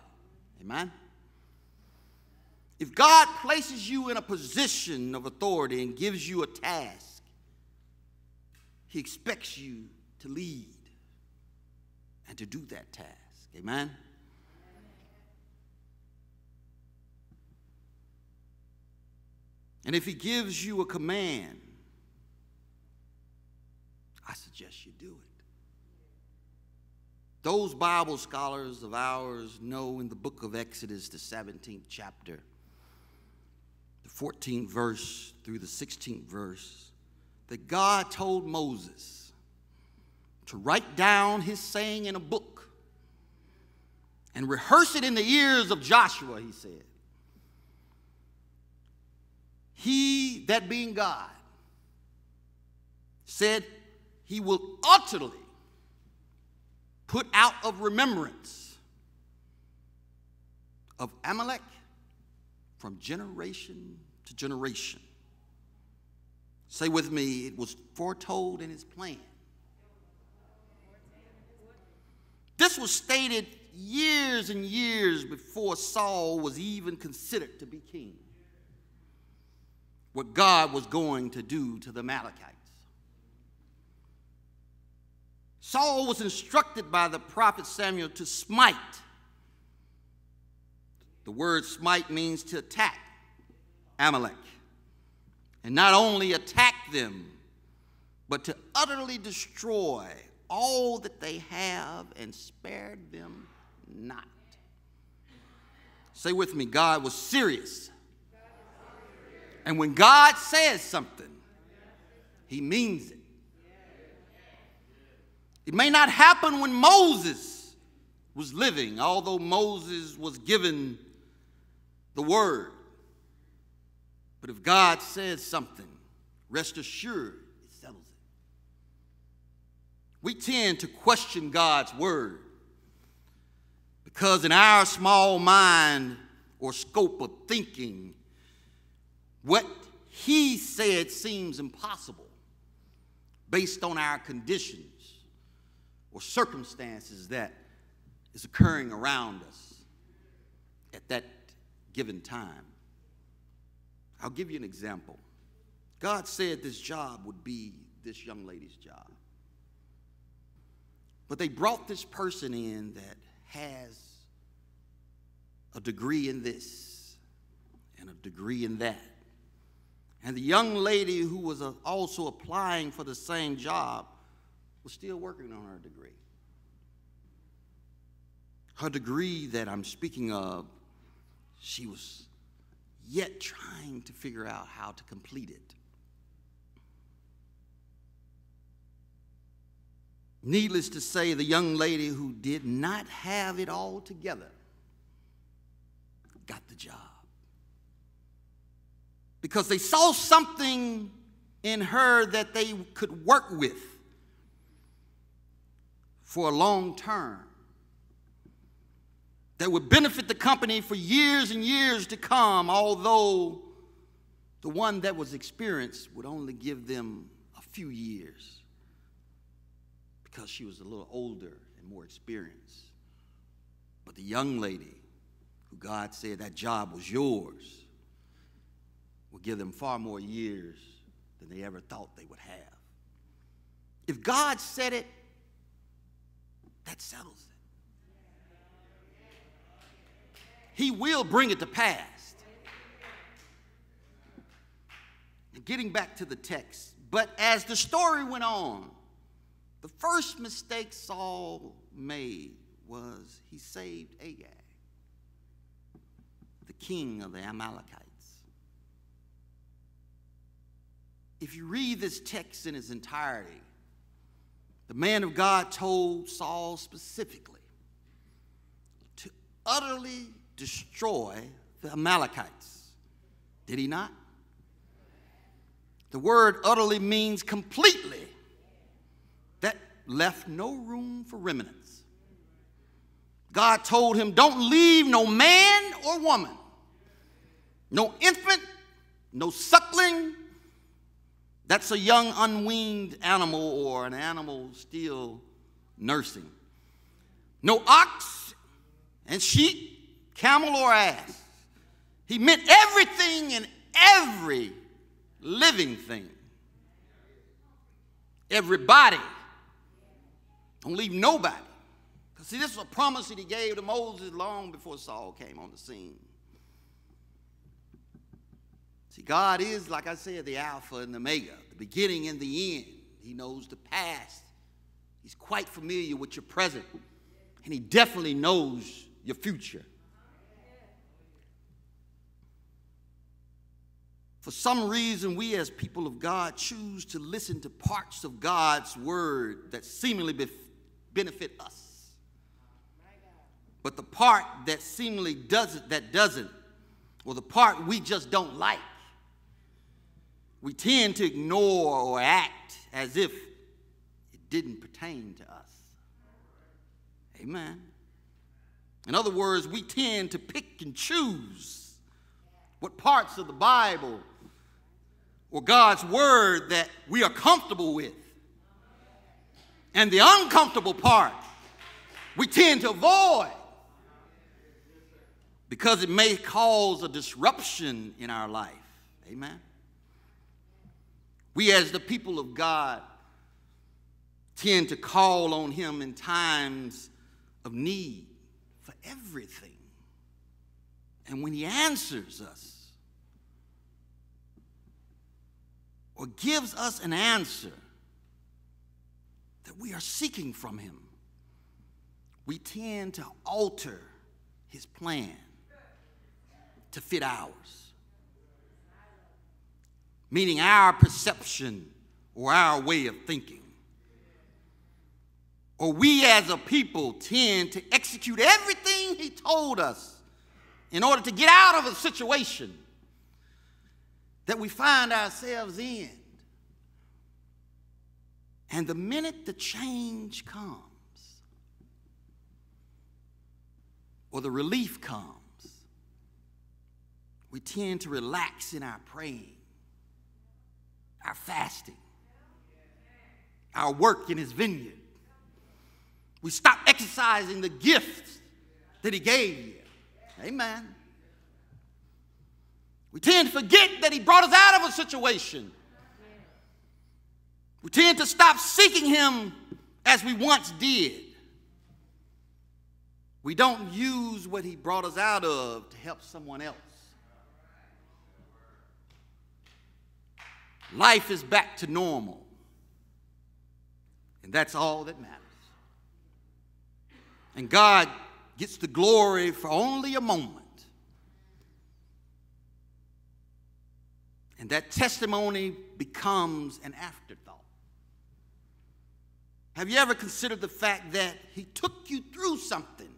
amen if god places you in a position of authority and gives you a task he expects you to lead and to do that task. Amen? And if he gives you a command, I suggest you do it. Those Bible scholars of ours know in the book of Exodus, the 17th chapter, the 14th verse through the 16th verse, that God told Moses to write down his saying in a book and rehearse it in the ears of Joshua, he said. He, that being God, said he will utterly put out of remembrance of Amalek from generation to generation. Say with me, it was foretold in his plan. This was stated years and years before Saul was even considered to be king. What God was going to do to the Amalekites. Saul was instructed by the prophet Samuel to smite. The word smite means to attack Amalek. And not only attack them, but to utterly destroy all that they have and spared them not. Say with me, God was serious. And when God says something, he means it. It may not happen when Moses was living, although Moses was given the word. But if God says something, rest assured it settles it. we tend to question God's word because, in our small mind or scope of thinking, what He said seems impossible based on our conditions or circumstances that is occurring around us at that given time. I'll give you an example. God said this job would be this young lady's job. But they brought this person in that has a degree in this and a degree in that. And the young lady who was also applying for the same job was still working on her degree. Her degree that I'm speaking of, she was yet trying to figure out how to complete it. Needless to say, the young lady who did not have it all together got the job. Because they saw something in her that they could work with for a long term that would benefit the company for years and years to come, although the one that was experienced would only give them a few years because she was a little older and more experienced. But the young lady who God said that job was yours will give them far more years than they ever thought they would have. If God said it, that settles it. He will bring it to pass. Getting back to the text, but as the story went on, the first mistake Saul made was he saved Agag, the king of the Amalekites. If you read this text in its entirety, the man of God told Saul specifically to utterly destroy the Amalekites. Did he not? The word utterly means completely. That left no room for remnants. God told him, Don't leave no man or woman, no infant, no suckling. That's a young, unweaned animal or an animal still nursing. No ox and sheep, camel or ass. He meant everything and every living thing. Everybody. Don't leave nobody. Because, see, this is a promise that he gave to Moses long before Saul came on the scene. See, God is, like I said, the Alpha and the Omega, the beginning and the end. He knows the past. He's quite familiar with your present. And He definitely knows your future. For some reason, we as people of God choose to listen to parts of God's word that seemingly bef- benefit us. But the part that seemingly doesn't, that doesn't, or the part we just don't like, we tend to ignore or act as if it didn't pertain to us. Amen. In other words, we tend to pick and choose what parts of the Bible or God's word that we are comfortable with. And the uncomfortable part, we tend to avoid because it may cause a disruption in our life. Amen. We, as the people of God, tend to call on Him in times of need for everything. And when He answers us, or gives us an answer that we are seeking from Him, we tend to alter His plan to fit ours. Meaning our perception or our way of thinking. Or we as a people tend to execute everything He told us in order to get out of a situation that we find ourselves in. And the minute the change comes, or the relief comes, we tend to relax in our praying, our fasting, our work in His vineyard. We stop exercising the gifts that He gave you. Amen. We tend to forget that He brought us out of a situation. We tend to stop seeking Him as we once did. We don't use what He brought us out of to help someone else. Life is back to normal. And that's all that matters. And God gets the glory for only a moment. And that testimony becomes an afterthought. Have you ever considered the fact that He took you through something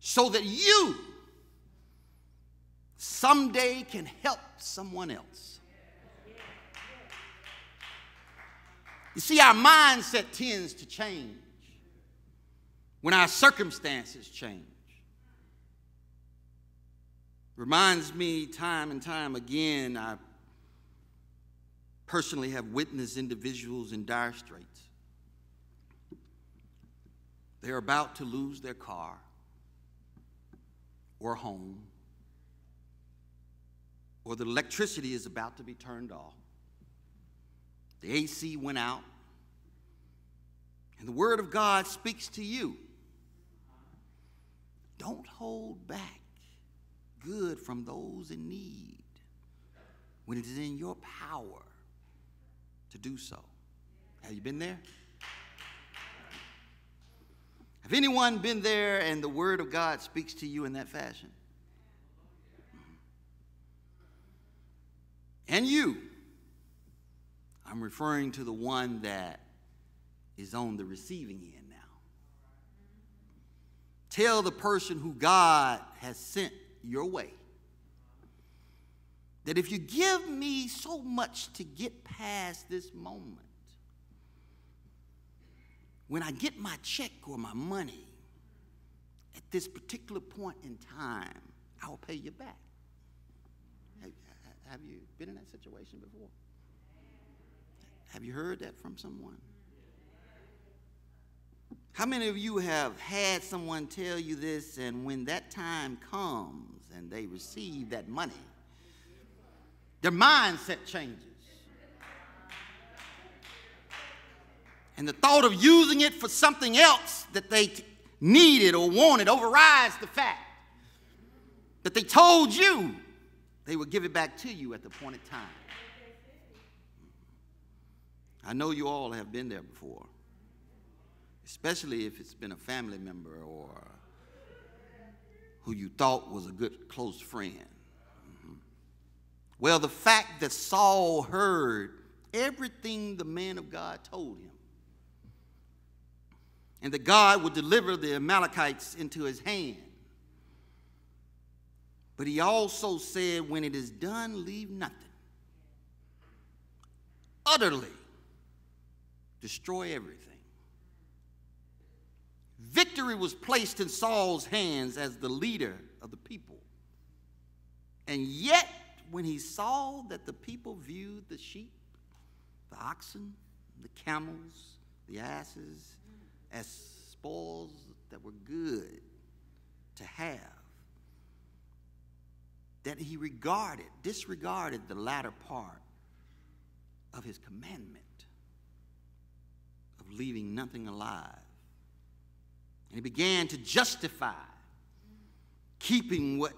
so that you someday can help someone else? You see, our mindset tends to change when our circumstances change. Reminds me time and time again, I personally have witnessed individuals in dire straits they're about to lose their car or home, or the electricity is about to be turned off. The AC went out, and the Word of God speaks to you. Don't hold back good from those in need when it is in your power to do so. Have you been there? Have anyone been there and the Word of God speaks to you in that fashion? And you, I'm referring to the one that is on the receiving end now. Tell the person who God has sent your way that if you give me so much to get past this moment, when I get my check or my money at this particular point in time, I will pay you back. Have you been in that situation before? Have you heard that from someone? How many of you have had someone tell you this, and when that time comes and they receive that money, their mindset changes? And the thought of using it for something else that they needed or wanted overrides the fact that they told you they would give it back to you at the point in time. I know you all have been there before, especially if it's been a family member or who you thought was a good close friend. Mm-hmm. Well, the fact that Saul heard everything the man of God told him and that God would deliver the Amalekites into his hand. But he also said, When it is done, leave nothing. Utterly destroy everything. Victory was placed in Saul's hands as the leader of the people. And yet, when he saw that the people viewed the sheep, the oxen, the camels, the asses, as spoils that were good to have, that he regarded, disregarded the latter part of his commandment of leaving nothing alive. And he began to justify keeping what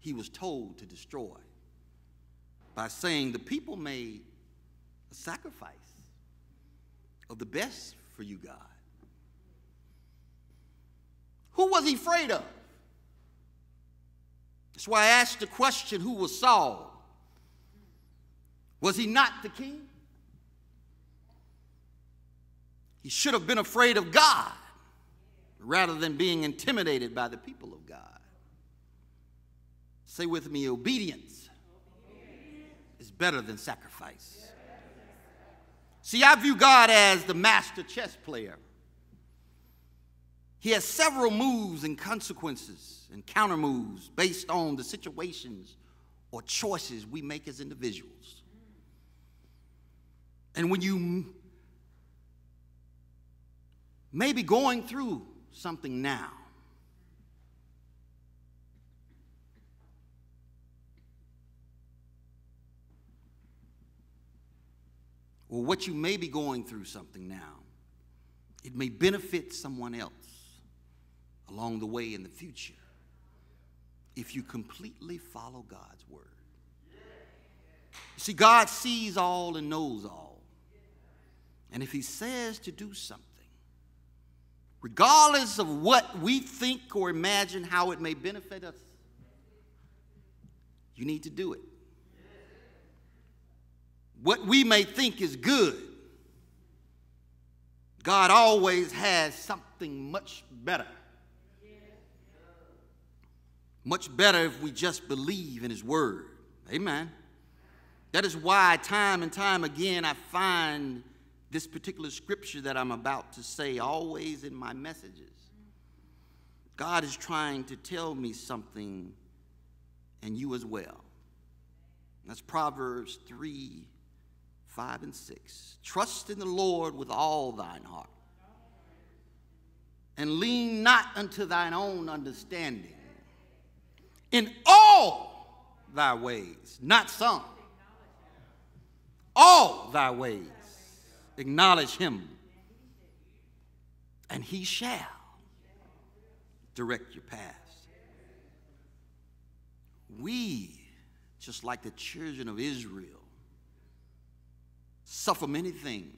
he was told to destroy by saying the people made a sacrifice of the best for you, God. Who was he afraid of? That's why I asked the question who was Saul? Was he not the king? He should have been afraid of God rather than being intimidated by the people of God. Say with me obedience is better than sacrifice. See, I view God as the master chess player. He has several moves and consequences and counter moves based on the situations or choices we make as individuals. And when you may be going through something now, or what you may be going through something now, it may benefit someone else along the way in the future if you completely follow God's word. See, God sees all and knows all. And if He says to do something, regardless of what we think or imagine how it may benefit us, you need to do it. What we may think is good, God always has something much better much better if we just believe in His Word. Amen. That is why, time and time again, I find this particular scripture that I'm about to say always in my messages. God is trying to tell me something, and you as well. That's Proverbs 3 5 and 6. Trust in the Lord with all thine heart, and lean not unto thine own understanding. In all thy ways, not some, all thy ways, acknowledge him, and he shall direct your path. We, just like the children of Israel, suffer many things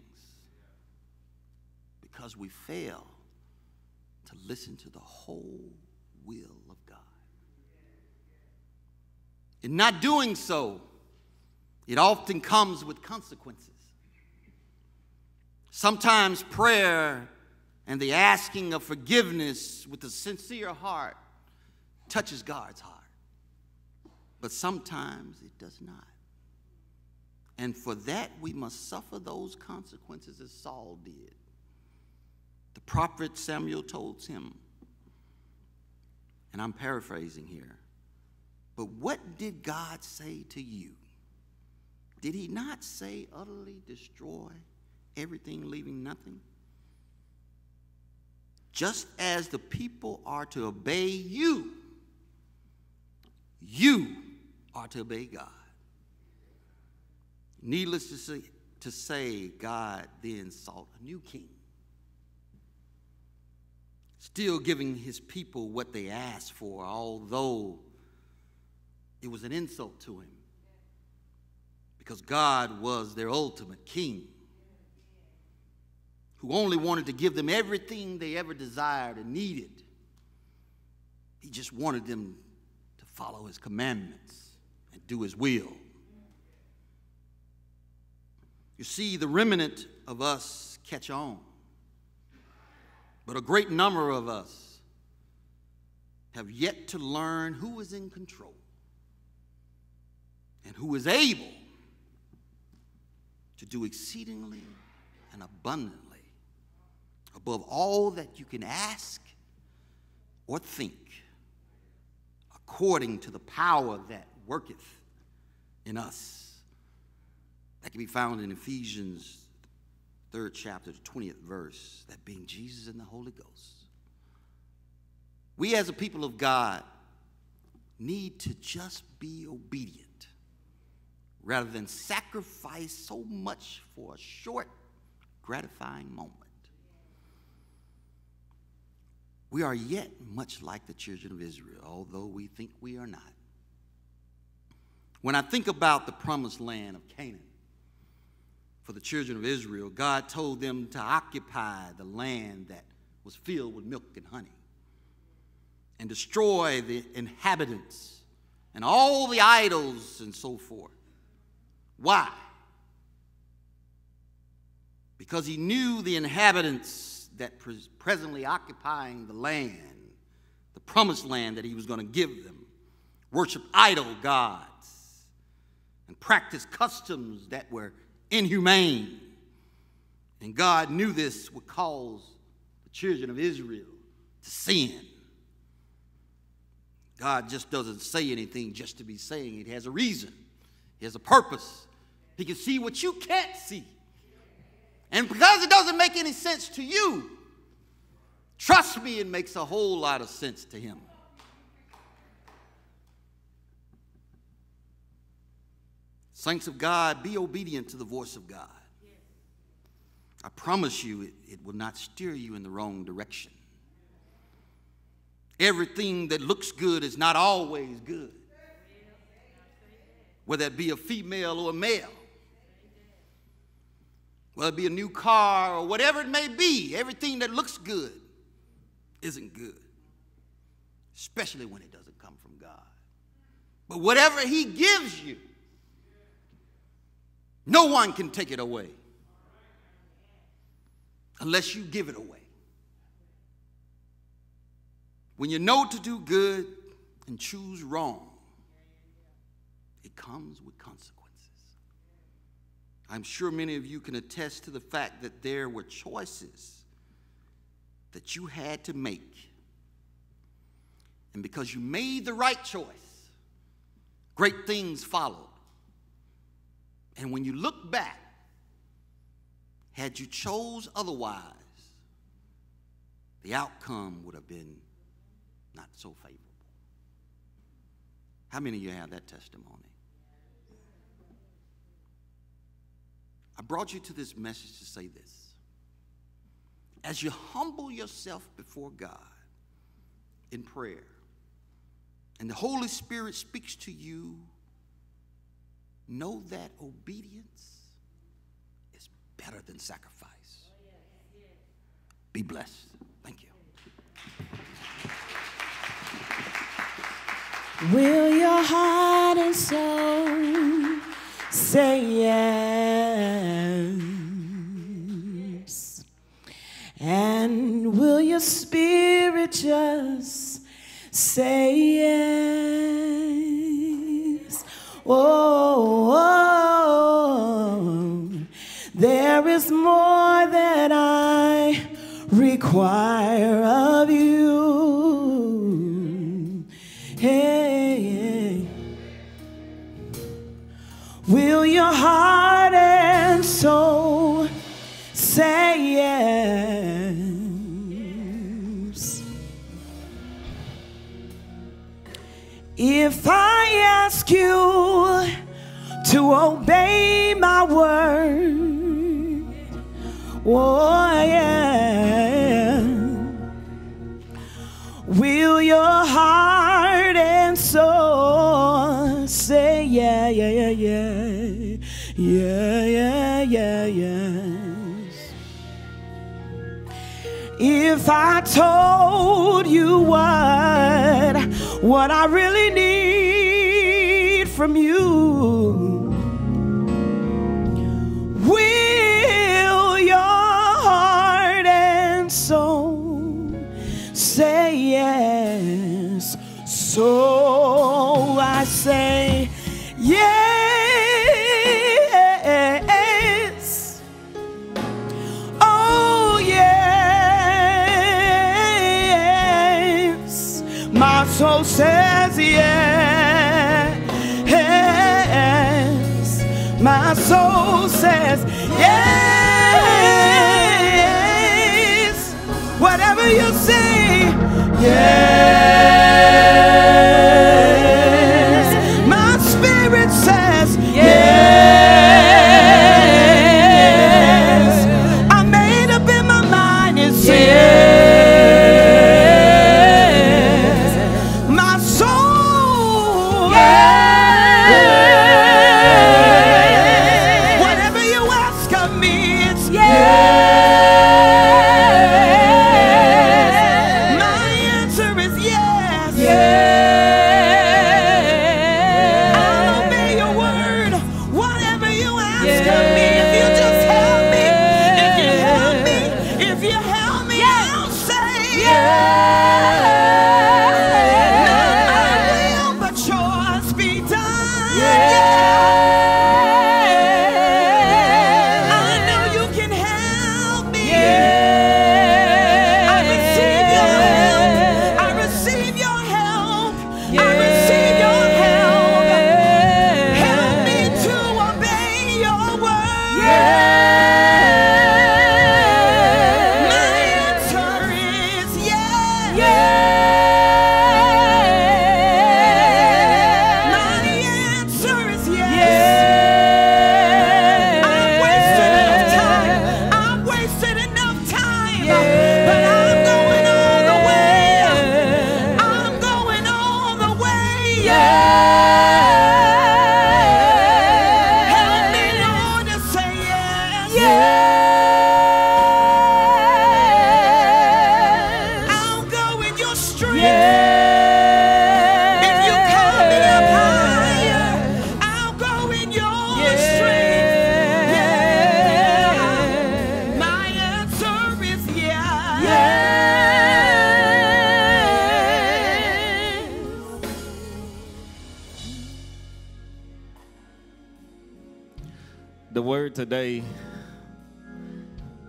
because we fail to listen to the whole will of God. In not doing so, it often comes with consequences. Sometimes prayer and the asking of forgiveness with a sincere heart touches God's heart. But sometimes it does not. And for that, we must suffer those consequences as Saul did. The prophet Samuel told him, and I'm paraphrasing here, but what did God say to you? Did he not say, utterly destroy everything, leaving nothing? Just as the people are to obey you, you are to obey God. Needless to say, to say, God then sought a new king, still giving his people what they asked for, although it was an insult to him, because God was their ultimate king who only wanted to give them everything they ever desired and needed. He just wanted them to follow his commandments and do his will. You see, the remnant of us catch on, but a great number of us have yet to learn who is in control and who is able to do exceedingly and abundantly above all that you can ask or think, according to the power that worketh in us. That can be found in Ephesians, third chapter, the 20th verse, that being Jesus and the Holy Ghost. We as a people of God need to just be obedient rather than sacrifice so much for a short, gratifying moment. We are yet much like the children of Israel, although we think we are not. When I think about the promised land of Canaan for the children of Israel, God told them to occupy the land that was filled with milk and honey and destroy the inhabitants and all the idols and so forth. Why? Because he knew the inhabitants that pres- presently occupying the land, the promised land that he was going to give them, worship idol gods and practice customs that were inhumane. And God knew this would cause the children of Israel to sin. God just doesn't say anything just to be saying it. He has a reason. He has a purpose. He can see what you can't see. And because it doesn't make any sense to you, trust me, it makes a whole lot of sense to him. Saints of God, be obedient to the voice of God. I promise you, it, it will not steer you in the wrong direction. Everything that looks good is not always good, whether it be a female or a male, whether it be a new car or whatever it may be. Everything that looks good isn't good, especially when it doesn't come from God. But whatever He gives you, no one can take it away unless you give it away. When you know to do good and choose wrong, it comes with consequences. I'm sure many of you can attest to the fact that there were choices that you had to make. And because you made the right choice, great things followed. And when you look back, had you chose otherwise, the outcome would have been not so favorable. How many of you have that testimony? I brought you to this message to say this. As you humble yourself before God in prayer, and the Holy Spirit speaks to you, know that obedience is better than sacrifice. Be blessed. Thank you. Will your heart and soul say yes? And will your spirit just say yes? Oh, oh, there is more that I require of you. Will your heart and soul say yes? If I ask you to obey my word, oh yeah. Will your heart If I told you what, what I really need from you, will your heart and soul say yes? So I say soul says yes. Whatever you say, yes.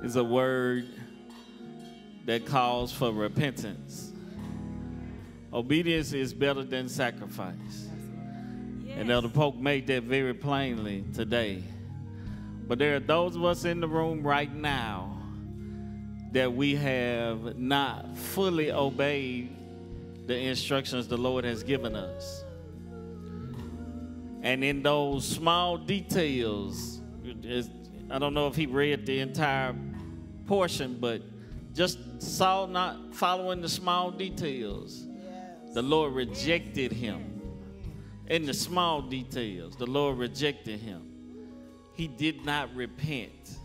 Is a word that calls for repentance. Obedience is better than sacrifice. And Elder Polk made that very plainly today. But there are those of us in the room right now that we have not fully obeyed the instructions the Lord has given us. And in those small details, I don't know if he read the entire portion, but just Saul not following the small details. The Lord rejected him. In the small details, the Lord rejected him. He did not repent.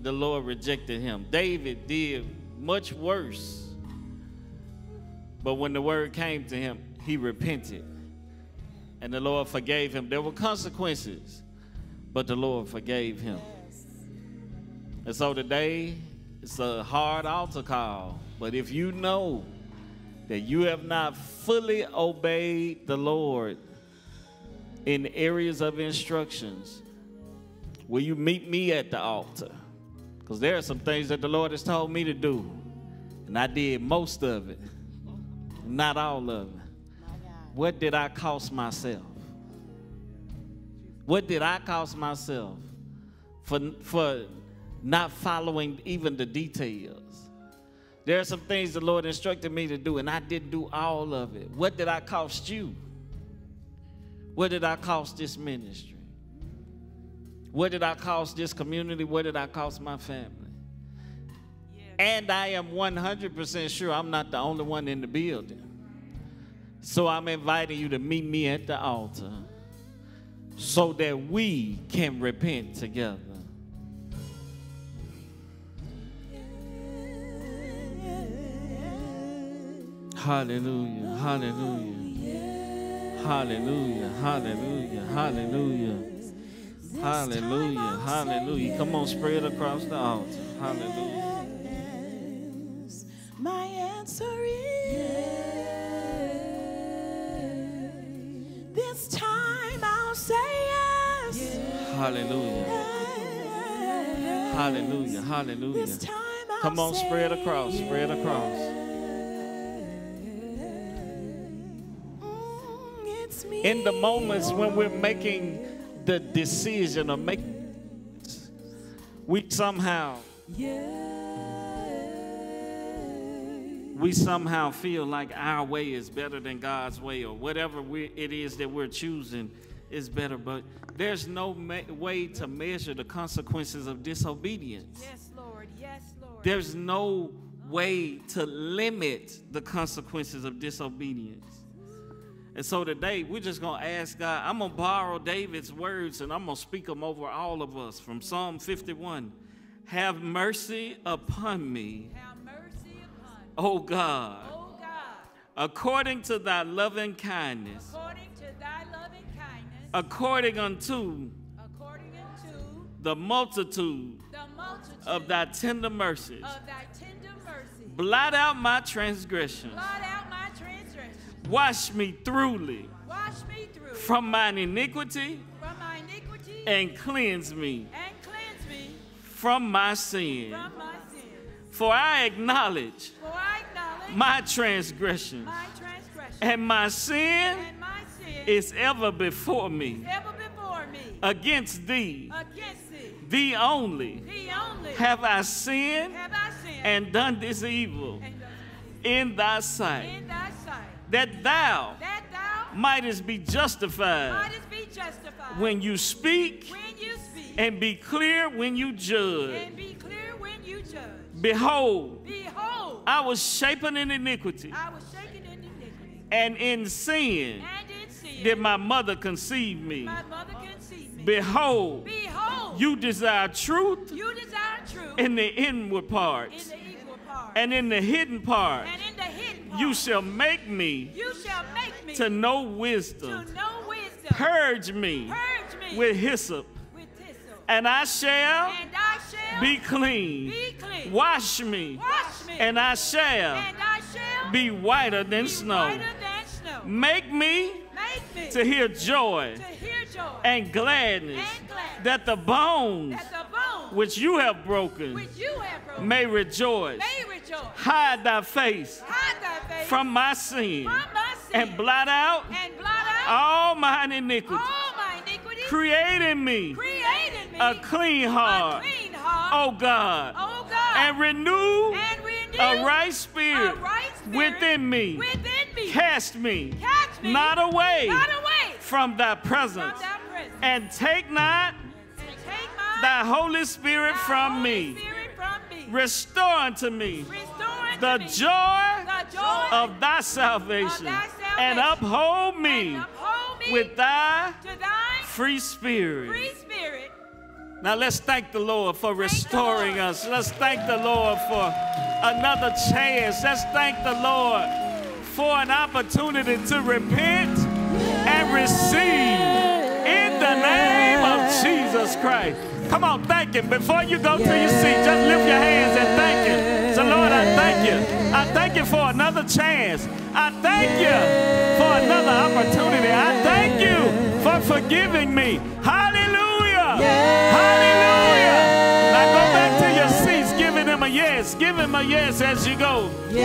The Lord rejected him. David did much worse. But when the word came to him, he repented. And the Lord forgave him. There were consequences, but the Lord forgave him. And so today, it's a hard altar call. But if you know that you have not fully obeyed the Lord in areas of instructions, will you meet me at the altar? Because there are some things that the Lord has told me to do, and I did most of it, not all of it. What did I cost myself? What did I cost myself for, for not following even the details? There are some things the Lord instructed me to do, and I didn't do all of it. What did I cost you? What did I cost this ministry? What did I cost this community? What did I cost my family? Yeah. And I am 100% sure I'm not the only one in the building. So I'm inviting you to meet me at the altar so that we can repent together. Hallelujah, hallelujah, hallelujah, hallelujah, hallelujah, hallelujah, hallelujah. Come on, spread across the altar. Hallelujah. My answer is this time Say yes. Hallelujah. Hallelujah. Hallelujah. This time I'll Come on, spread across, spread across. Mm, it's. In the moments when we're making the decision or making, we somehow we somehow feel like our way is better than God's way or whatever we, it is that we're choosing is better but there's no ma- way to measure the consequences of disobedience Yes, Lord. Yes, Lord. there's no way to limit the consequences of disobedience. And so today, we're just going to ask God. I'm going to borrow David's words and I'm going to speak them over all of us from Psalm 51. Have mercy upon me, Have mercy upon me, O God, O God, according to thy loving kindness, according according unto according unto the multitude the multitude of thy tender mercies. of thy tender mercy. Blot out my transgressions. My transgressions. Wash me thoroughly Wash me through from mine iniquity from my iniquity and cleanse me and cleanse me from my sin. from my sin. For I acknowledge For I acknowledge my transgressions, my transgression and my sin and my sin is ever before me. ever before me. Against thee, Against thee, thee only, thee only have I sinned have I sinned and done this evil and in thy sight, in thy sight, that thou that thou mightest be justified mightest be justified when you speak when you speak and be clear when you judge. and be clear when you judge. Behold, Behold, I was shapen in iniquity, I was shaken in iniquity, and in sin and in sin did my mother conceive me. my mother conceived me. Behold, Behold, you desire truth you desire truth in the inward in parts, the equal part, and in the hidden part and in the hidden part. you shall make me you shall make me to know to wisdom. know wisdom. Purge me Purge me with hyssop, with hyssop, and I shall and I shall be clean. be clean. Wash me, Wash me, and I shall and I shall be whiter than be snow. whiter than snow. Make me Make me to hear joy to hear joy and gladness, and gladness, that the bones that the bones which you have broken which you have broken may rejoice. may rejoice. Hide thy face Hide thy face from my sin from my sin and blot out and blot out all mine iniquity. all my. Create in me Create in me a clean heart, a clean heart. O God, Oh God, and renew and renew a right spirit a right spirit within me. Within me. Cast me Catch me not away not away from thy from presence, thy presence. and take not And take my thy Holy Spirit thy from Holy me. Spirit from me. Restore unto me Restore the joy the joy of thy salvation, thy and uphold me and uphold me with thy thy free spirit. free spirit. Now let's thank the Lord for restoring Lord. us. Let's thank the Lord for another chance. Let's thank the Lord for an opportunity to repent and receive in the name of Jesus Christ. Come on, thank Him. Before you go to your seat, just lift your hands and thank Him. So, Lord, I thank you. I thank you for another chance. I thank you for another opportunity. I thank you for forgiving me. Hallelujah. Hallelujah. Now go back to your seats, giving him a yes. Give him a yes as you go. My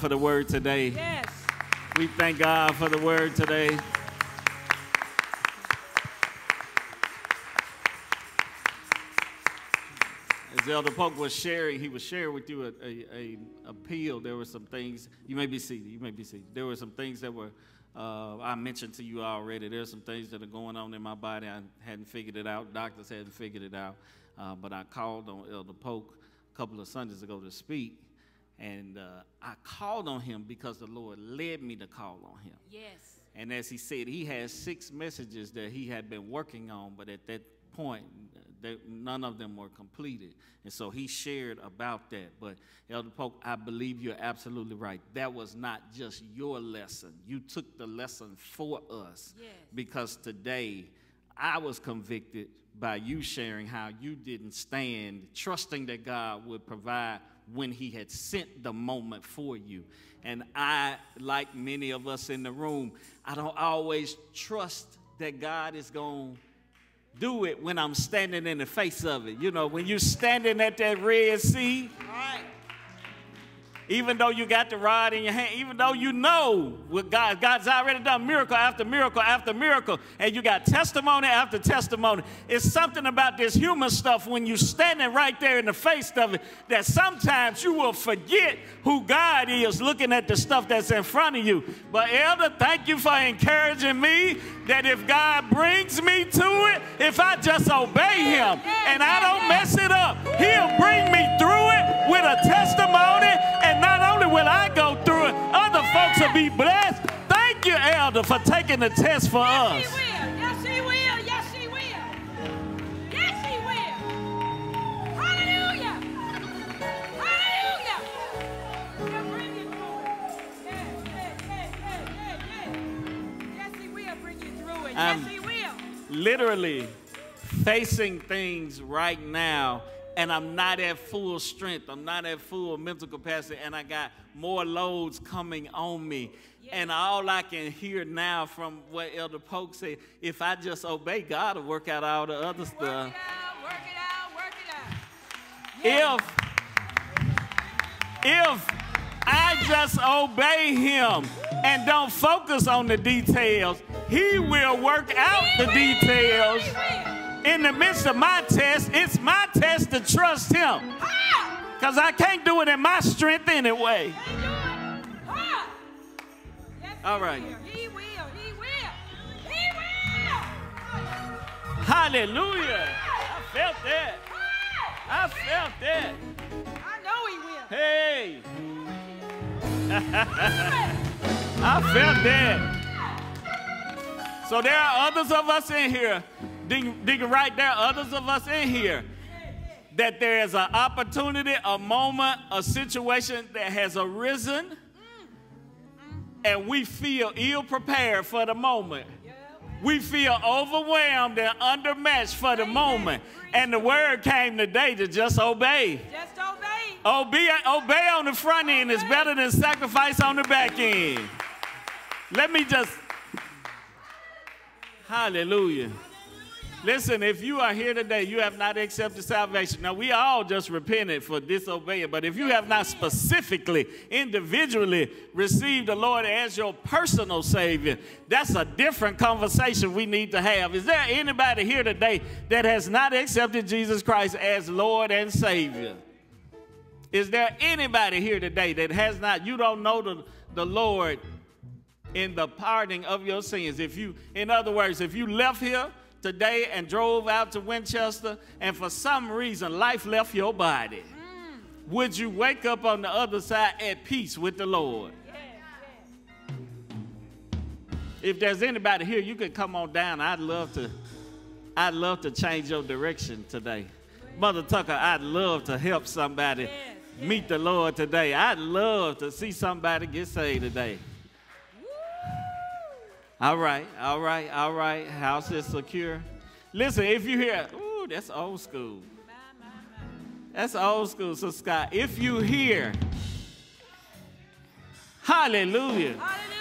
for the word today? Yes. We thank God for the word today. As Elder Polk was sharing, he was sharing with you a, a, a appeal. There were some things you may be seated. You may be seated. There were some things that were uh, I mentioned to you already. There are some things that are going on in my body. I hadn't figured it out. Doctors hadn't figured it out. Uh, but I called on Elder Polk a couple of Sundays ago to speak, and uh, I called on him because the Lord led me to call on him. Yes. And as he said, he had six messages that he had been working on, but at that point, they, none of them were completed. And so he shared about that. But Elder Polk, I believe you're absolutely right. That was not just your lesson. You took the lesson for us. Yes. Because today, I was convicted by you sharing how you didn't stand, trusting that God would provide when He had sent the moment for you. And I, like many of us in the room, I don't always trust that God is going to do it when I'm standing in the face of it. You know, when you're standing at that Red Sea, even though you got the rod in your hand, even though you know what God, God's already done miracle after miracle after miracle, and you got testimony after testimony. It's something about this human stuff when you're standing right there in the face of it that sometimes you will forget who God is looking at the stuff that's in front of you. But Elder, thank you for encouraging me that if God brings me to it, if I just obey Him and I don't mess it up, He'll bring me through it with a testimony. And will I go through it, other folks will be blessed. Thank you, Elder, for taking the test for us. Yes, he will. Yes, he will. Yes, he will. Hallelujah. Hallelujah. He'll bring you. Yes, yes, yes, yes, yes, yes. Yes, he will bring you through it. I'm- Yes, he will. literally facing things right now and I'm not at full strength. I'm not at full mental capacity and I got more loads coming on me. And all I can hear now from what Elder Polk said, if I just obey God will work out all the other stuff. Work it out, work it out. If if I just obey him and don't focus on the details, he will work out the details. In the midst of my test, it's my test to trust him. Because I can't do it in my strength anyway. All right. will. He will. He will. He will. Hallelujah. I felt that. I felt that. I know he will. Hey. [laughs] I felt that. So there are others of us in here, dig, dig right there, others of us in here, that there is an opportunity, a moment, a situation that has arisen, and we feel ill prepared for the moment. We feel overwhelmed and undermatched for the moment. And the word came today to just obey. Just obey. Obey, obey on the front end is better than sacrifice on the back end. Let me just. Hallelujah. Listen, if you are here today, you have not accepted salvation. Now, we all just repented for disobeying, but if you have not specifically, individually received the Lord as your personal Savior, that's a different conversation we need to have. Is there anybody here today that has not accepted Jesus Christ as Lord and Savior? Is there anybody here today that has not, you don't know the, the Lord in the pardoning of your sins? If you, in other words, if you left here today and drove out to Winchester and for some reason life left your body, mm. would you wake up on the other side at peace with the Lord? If there's anybody here, you can come on down. I'd love to, I'd love to change your direction today. Mother Tucker, I'd love to help somebody meet the Lord today. I'd love to see somebody get saved today. All right, all right, all right. House is secure. Listen, if you hear, ooh, that's old school. That's old school. So, Scott, if you hear, hallelujah. Hallelujah.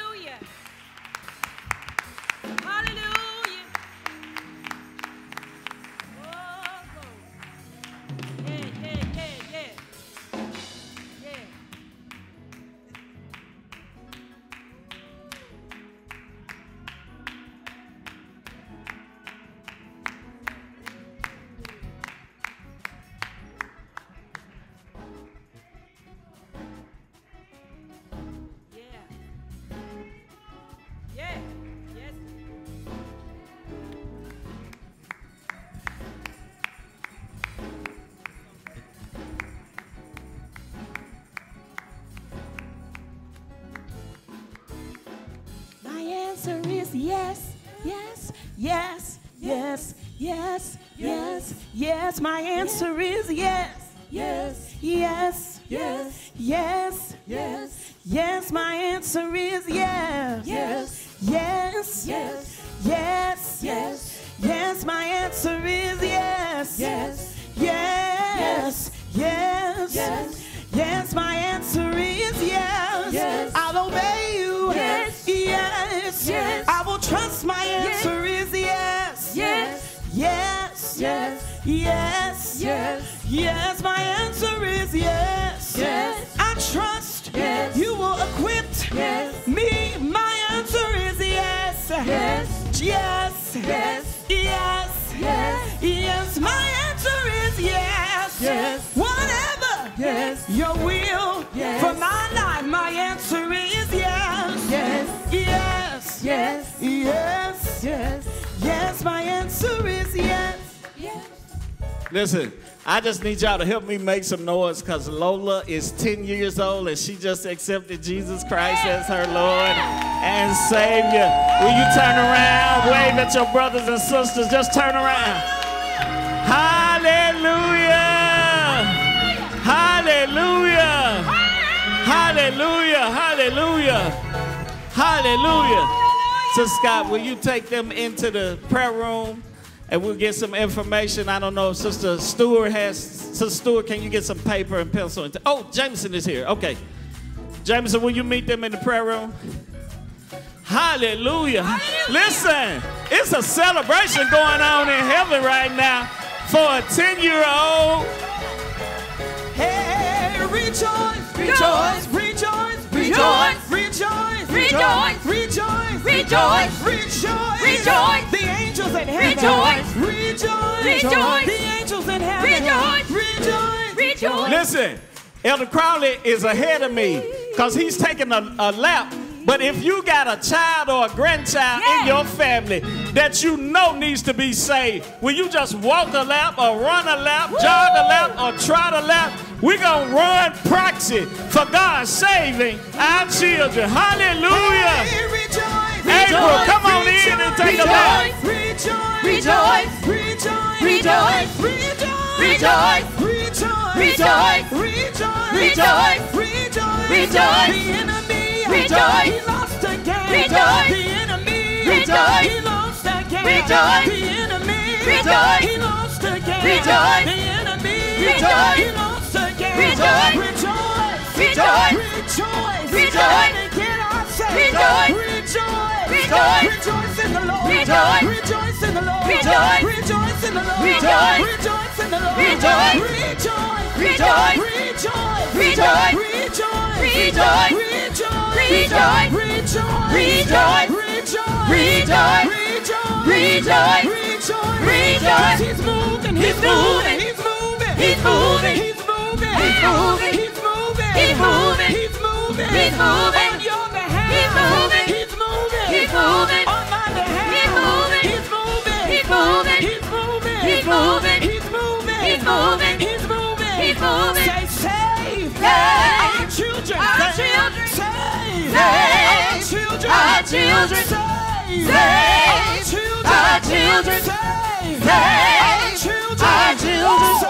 Yes. Yes, my answer is yes. Yes. I trust Yes. you will equip Yes. me. My answer is yes. Yes. Yes. Yes. Yes. Yes. Yes, my answer is yes. Yes. Whatever. Yes. Your will Yes. for my life, my answer is yes. Yes. Yes. Yes. Yes. Yes. Yes, my answer is yes. Yes. Listen, I just need y'all to help me make some noise because Lola is 10 years old and she just accepted Jesus Christ as her Lord and Savior. Will you turn around, wave at your brothers and sisters? Just turn around. Hallelujah! Hallelujah! Hallelujah! Hallelujah! Hallelujah! So, Scott, will you take them into the prayer room and we'll get some information? I don't know if Sister Stewart has. Sister Stewart, can you get some paper and pencil? And oh, Jameson is here. Okay. Jameson, will you meet them in the prayer room? Hallelujah. Listen, it's a celebration going on in heaven right now for a 10 year old. Hey, rejoice, Rejoice. rejoice, Rejoice. rejoice, Rejoice. Rejoice, Rejoice. rejoice, Rejoice. Rejoice! The angels in heaven, Rejoice. rejoice, Rejoice. The angels in heaven, Rejoice. rejoice, Rejoice. Listen, Elder Crowley is ahead of me because he's taking a, a lap. But if you got a child or a grandchild in your family that you know needs to be saved, will you just walk a lap or run a lap, jog a lap or trot a lap? We're going to run proxy for God saving our children. Hallelujah. April, come on in and take a lap. Rejoice, rejoice, rejoice, rejoice, rejoice, rejoice, rejoice, rejoice, The enemy, rejoice, he lost again. Rejoice, the enemy, rejoice, he lost again. Rejoice, the enemy, rejoice, he lost again. Rejoice, the enemy, rejoice, he lost again. Rejoice, rejoice, rejoice, rejoice, rejoice, get ourselves. Rejoice, rejoice, rejoice, rejoice in the Lord. Rejoice, rejoice in the Lord. Rejoice, rejoice in the Lord. Rejoice, rejoice in the Lord. Rejoice, rejoice, rejoice, rejoice, rejoice, rejoice, rejoice, rejoice, rejoice, rejoice, rejoice, rejoice, rejoice, rejoice. He's moving, he's moving, he's moving, he's moving, he's moving, he's moving, he's moving, he's moving, he's moving, he's moving on your behalf. He's moving, he's moving, he's moving on my behalf. He's moving, he's moving, he's moving, he's moving, he's moving, he's moving, he's moving, he's moving, he's moving. Say save, save our children, our children, save, save our children, our children, save, save. Our children, our children, save, save. Our children, our children,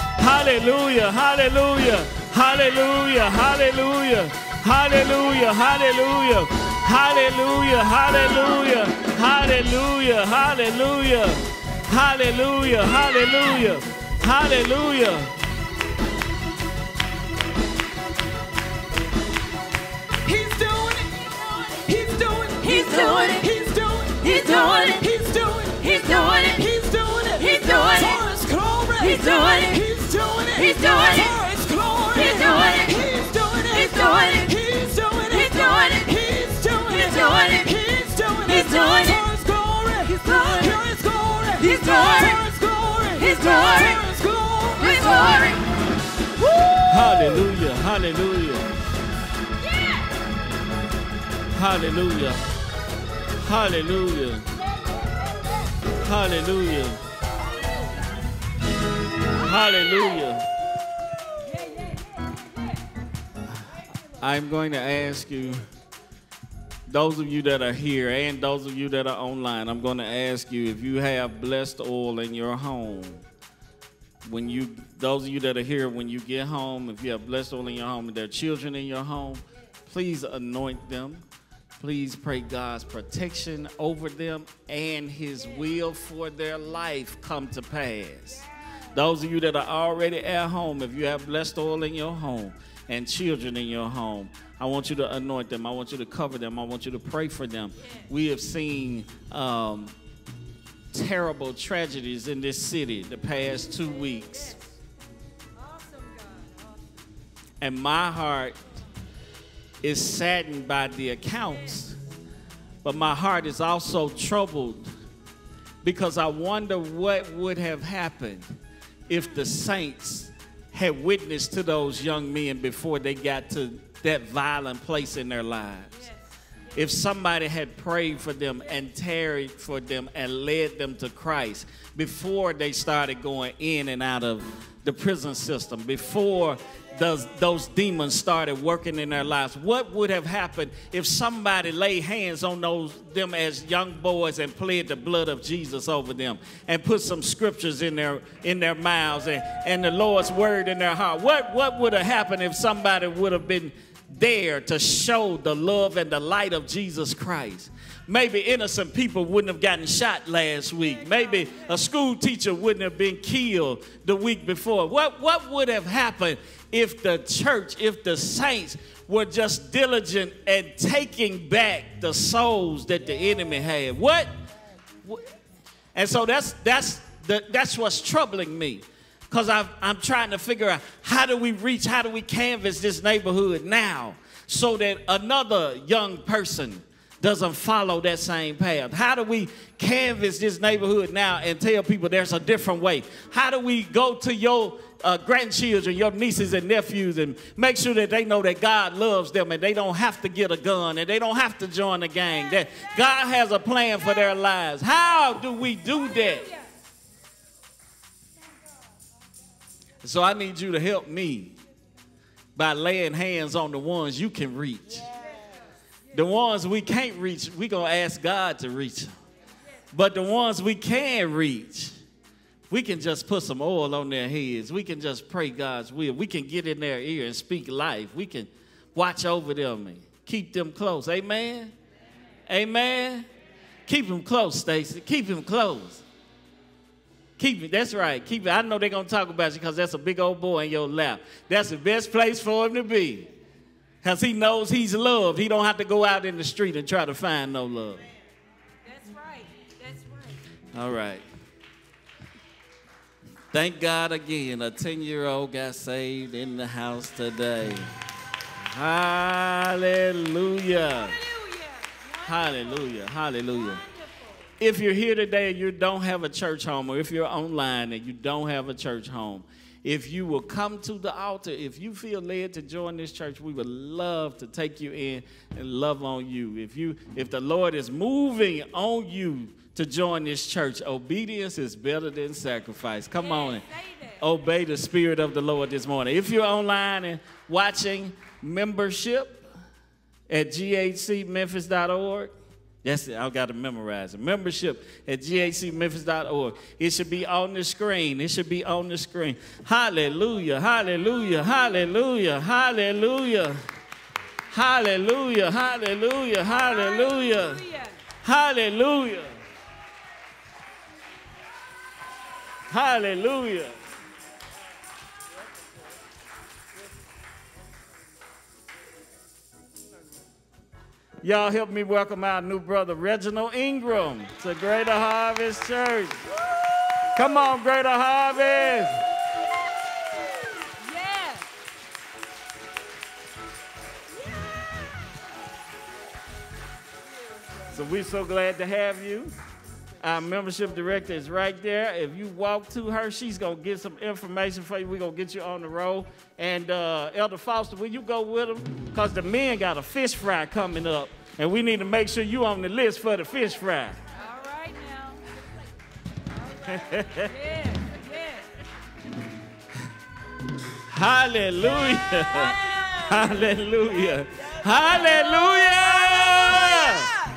hallelujah, hallelujah, hallelujah, hallelujah, hallelujah, hallelujah, hallelujah, hallelujah, hallelujah, hallelujah, hallelujah, hallelujah, hallelujah. He's doing it. He's doing it. He's doing it. He's doing it. He's doing it. He's doing it. He's doing it. He's doing it. He's doing it. For his glory. He's doing it. He's doing it. He's doing it. For his glory. He's doing it. He's doing it. He's doing it. He's doing it. He's doing it. He's doing it. He's doing it. He's doing it. He's doing it. For his glory. He's doing. For his glory. He's doing. For his glory. His glory. For his glory. His glory. Hallelujah, hallelujah. Hallelujah. Hallelujah. Hallelujah. Hallelujah. I'm going to ask you, those of you that are here and those of you that are online, I'm going to ask you if you have blessed oil in your home. When you, those of you that are here, when you get home, if you have blessed oil in your home and there are children in your home, please anoint them. Please pray God's protection over them and His will for their life come to pass. Those of you that are already at home, if you have blessed oil in your home and children in your home, I want you to anoint them. I want you to cover them. I want you to pray for them. We have seen um, terrible tragedies in this city the past two weeks. And my heart is saddened by the accounts, but my heart is also troubled because I wonder what would have happened if the saints had witnessed to those young men before they got to that violent place in their lives. If somebody had prayed for them and tarried for them and led them to Christ before they started going in and out of the prison system, before those, those demons started working in their lives. What would have happened if somebody laid hands on those them as young boys and pled the blood of Jesus over them and put some scriptures in their in their mouths and, and the Lord's word in their heart? What what would have happened if somebody would have been there to show the love and the light of Jesus Christ? Maybe innocent people wouldn't have gotten shot last week. Maybe a school teacher wouldn't have been killed the week before. What, what would have happened if the church, if the saints were just diligent at taking back the souls that the enemy had? What? what? And so that's, that's, the, that's what's troubling me because I'm trying to figure out how do we reach, how do we canvas this neighborhood now so that another young person doesn't follow that same path? How do we canvas this neighborhood now and tell people there's a different way? How do we go to your uh, grandchildren, your nieces and nephews, and make sure that they know that God loves them and they don't have to get a gun and they don't have to join a gang, that God has a plan for their lives? How do we do that? So I need you to help me by laying hands on the ones you can reach. The ones we can't reach, we're going to ask God to reach them. But the ones we can reach, we can just put some oil on their heads. We can just pray God's will. We can get in their ear and speak life. We can watch over them and keep them close. Amen? Amen? Keep them close, Stacy. Keep them close. Keep it. That's right. Keep it. I know they're going to talk about you because that's a big old boy in your lap. That's the best place for him to be. Because he knows he's loved. He don't have to go out in the street and try to find no love. That's right. That's right. All right. Thank God again, a 10 year old got saved in the house today. Hallelujah. Hallelujah. Hallelujah. If you're here today and you don't have a church home, or if you're online and you don't have a church home, if you will come to the altar, if you feel led to join this church, we would love to take you in and love on you. If you if the Lord is moving on you to join this church, obedience is better than sacrifice. Come on and obey the spirit of the Lord this morning. If you're online and watching membership at ghcmemphis.org, it. I've got to memorize it. Membership at ghcmemphis.org. It should be on the screen. It should be on the screen. Hallelujah. Hallelujah. Hallelujah. Hallelujah. Hallelujah. Hallelujah. Hallelujah. Hallelujah. Hallelujah. Y'all help me welcome our new brother, Reginald Ingram, to Greater Harvest Church. Come on, Greater Harvest. Yeah. So we're so glad to have you. Our membership director is right there. If you walk to her, she's gonna get some information for you. We're gonna get you on the road. And uh, Elder Foster, will you go with them? Because the men got a fish fry coming up, and we need to make sure you on the list for the fish fry. All right now. Yeah. Hallelujah. Hallelujah. Hallelujah.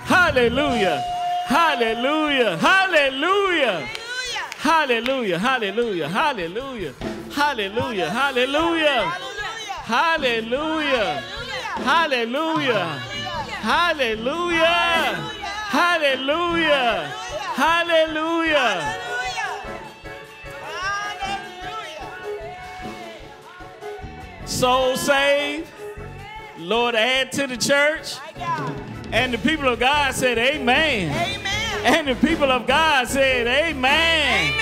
Hallelujah. Hallelujah. Hallelujah. Hallelujah. Hallelujah. Hallelujah. Hallelujah. Hallelujah. Hallelujah. Hallelujah. Hallelujah. Hallelujah. Hallelujah. Hallelujah, soul saved. Lord, add to the church. And the people of God said, Amen. Amen. And the people of God said, Amen.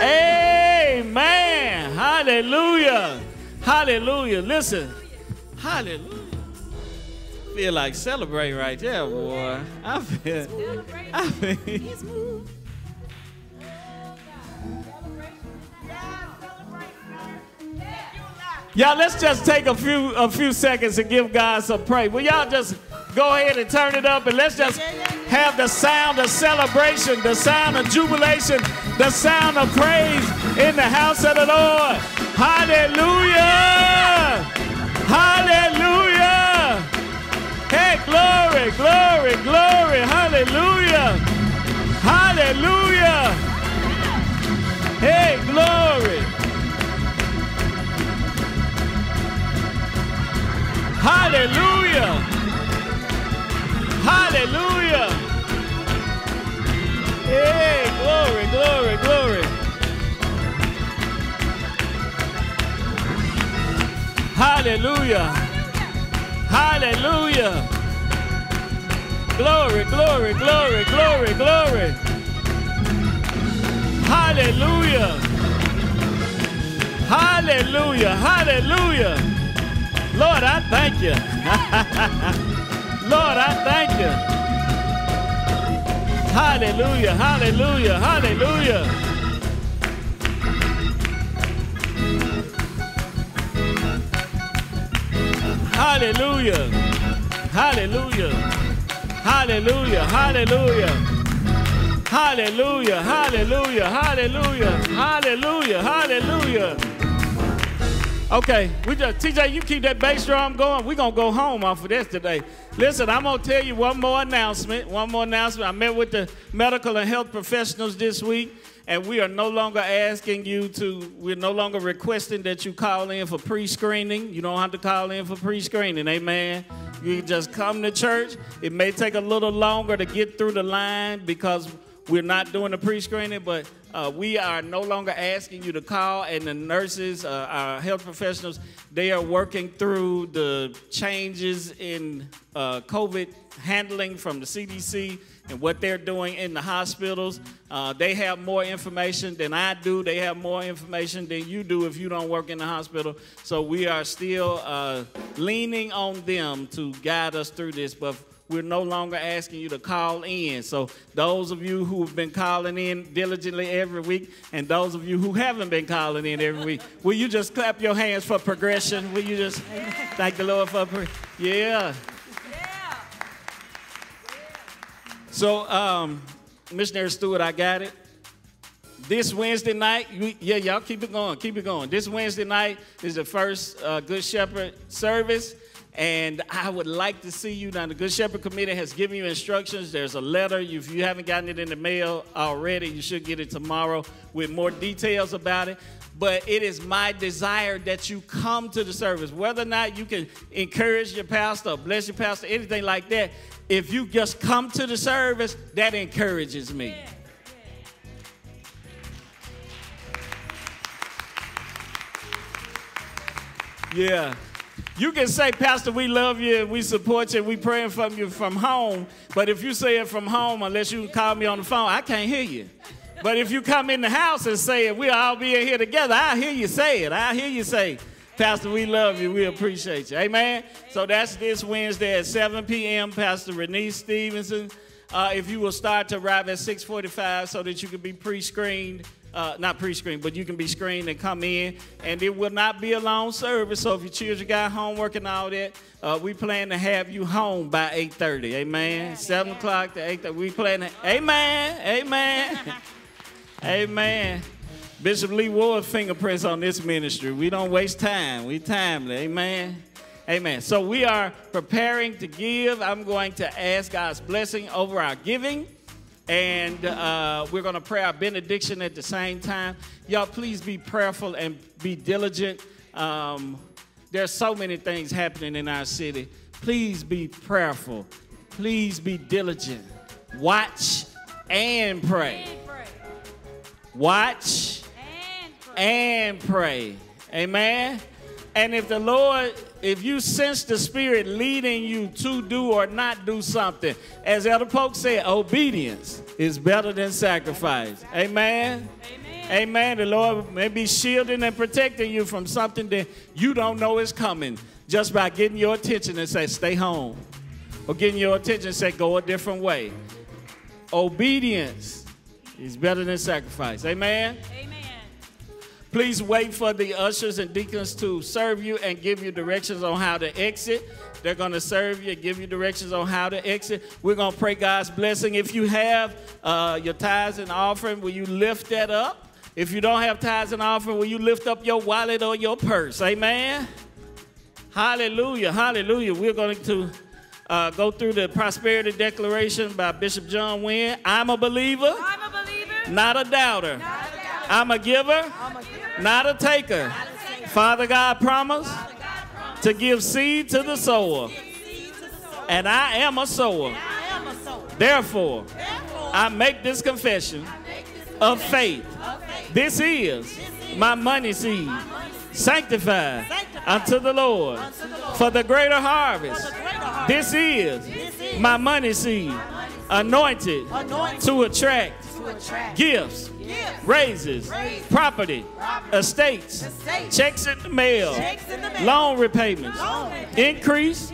Amen. Amen. Hallelujah. Hallelujah. Listen. Hallelujah. Feel like celebrating right there, boy. I feel. I feel. Yeah. Y'all, let's just take a few a few seconds and give God some praise. Will y'all just go ahead and turn it up and let's just have the sound of celebration, the sound of jubilation, the sound of praise in the house of the Lord. Hallelujah! Hallelujah! Hey, glory, glory, glory. Hallelujah! Hallelujah! Hey, glory. Hallelujah! Hallelujah! Hey, glory, glory, glory. Hallelujah. Hallelujah. Glory, glory, glory, glory, glory. Hallelujah. Hallelujah. Hallelujah. Lord, I thank you. [laughs] Lord, I thank you. Hallelujah, hallelujah, hallelujah. Hallelujah, hallelujah, hallelujah, hallelujah. Hallelujah, hallelujah, hallelujah, hallelujah, hallelujah. Okay, we just TJ, you keep that bass drum going. We're gonna go home off of this today. Listen, I'm gonna tell you one more announcement. One more announcement. I met with the medical and health professionals this week, and we are no longer asking you to, we're no longer requesting that you call in for pre-screening. You don't have to call in for pre-screening, amen. You just come to church. It may take a little longer to get through the line because we're not doing the pre-screening, but uh, we are no longer asking you to call, and the nurses, uh, our health professionals, they are working through the changes in uh, COVID handling from the CDC and what they're doing in the hospitals. Uh, they have more information than I do. They have more information than you do if you don't work in the hospital. So we are still uh, leaning on them to guide us through this. But we're no longer asking you to call in. So those of you who have been calling in diligently every week, and those of you who haven't been calling in every week, will you just clap your hands for progression? Will you just thank the Lord for pro- yeah. Yeah. So, um, Missionary Stewart, I got it. This Wednesday night, yeah, y'all keep it going, keep it going. This Wednesday night is the first uh, Good Shepherd service, and I would like to see you. Now, the Good Shepherd Committee has given you instructions. There's a letter. If you haven't gotten it in the mail already, you should get it tomorrow with more details about it. But it is my desire that you come to the service, whether or not you can encourage your pastor, bless your pastor, anything like that. If you just come to the service, that encourages me. Yeah. You can say, Pastor, we love you we support you we praying from you from home. But if you say it from home, unless you call me on the phone, I can't hear you. But if you come in the house and say it, we'll all be in here together. I hear you say it. I hear you say, Pastor, we love you. We appreciate you. Amen. So that's this Wednesday at 7 p.m. Pastor Renee Stevenson. Uh, if you will start to arrive at 6:45 so that you can be pre-screened uh, not pre-screened, but you can be screened and come in. And it will not be a long service. So if your children got homework and all that, uh, we plan to have you home by 8.30. Amen. 7 o'clock to 8.30. We plan to, amen, amen, [laughs] amen. Bishop Lee Ward fingerprints on this ministry. We don't waste time. We timely. Amen. Amen. So we are preparing to give. I'm going to ask God's blessing over our giving and uh, we're going to pray our benediction at the same time. Y'all, please be prayerful and be diligent. Um, there's so many things happening in our city. Please be prayerful. Please be diligent. Watch and pray. Watch and pray. Amen. And if the Lord, if you sense the Spirit leading you to do or not do something, as Elder Polk said, obedience is better than sacrifice. Amen. Amen. Amen. The Lord may be shielding and protecting you from something that you don't know is coming just by getting your attention and say, stay home. Or getting your attention and say, go a different way. Obedience is better than sacrifice. Amen. Amen. Please wait for the ushers and deacons to serve you and give you directions on how to exit. They're going to serve you and give you directions on how to exit. We're going to pray God's blessing. If you have uh, your tithes and offering, will you lift that up? If you don't have tithes and offering, will you lift up your wallet or your purse? Amen. Hallelujah. Hallelujah. We're going to uh, go through the prosperity declaration by Bishop John Wynn. I'm a believer, I'm a believer. not a doubter. Not a doubter. I'm a giver, I'm a giver. Not a taker. Father God promised to give seed to the sower, and I am a sower. Therefore, I make this confession of faith. This is my money seed, sanctified unto the Lord for the greater harvest. This is my money seed, anointed to attract gifts, raises, property, estates, checks in the mail, loan repayments, increase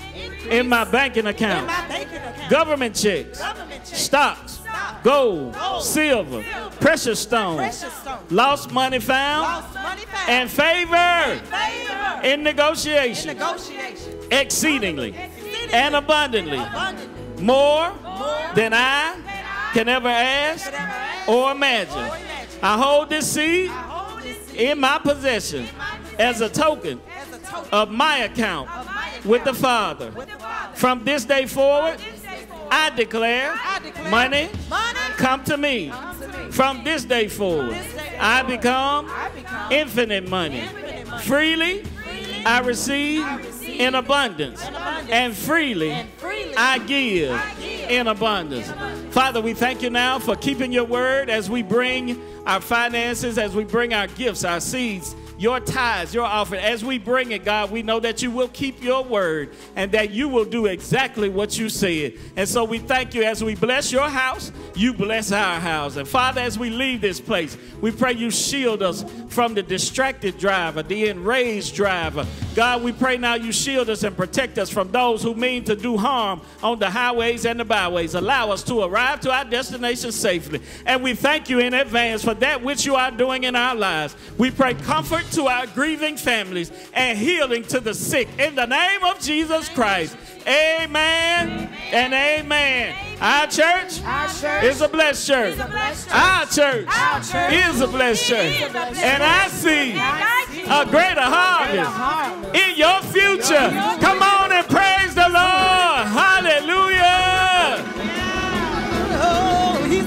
in my banking account, my banking account. government checks, Government checks. stocks, gold, silver, precious stones, Precious stones. lost money found, Lost money found. and favor favor. in negotiation Negotiation. exceedingly and abundantly, Abundantly. more than I can ever ask or imagine. I hold this seed Hold this seed in my possession as a token as a token of my account with the Father. with the Father. From this day forward, I declare money money come to me. come to me. From this day forward, I become infinite money. Freely, I receive in abundance, and freely, I give in abundance. Father, we thank you now for keeping your word as we bring our finances, as we bring our gifts, our seeds your tithes, your offering. As we bring it, God, we know that you will keep your word and that you will do exactly what you said. And so we thank you as we bless your house, you bless our house. And Father, as we leave this place, we pray you shield us from the distracted driver, the enraged driver. God, we pray now you shield us and protect us from those who mean to do harm on the highways and the byways. Allow us to arrive to our destination safely. And we thank you in advance for that which you are doing in our lives. We pray comfort to our grieving families and healing to the sick in the name of Jesus Christ. Amen and amen. Our church our church is a blessed church. Our church our church is a blessed church. And I see a greater harvest in your future. Come on and praise the Lord. Hallelujah. Oh. He's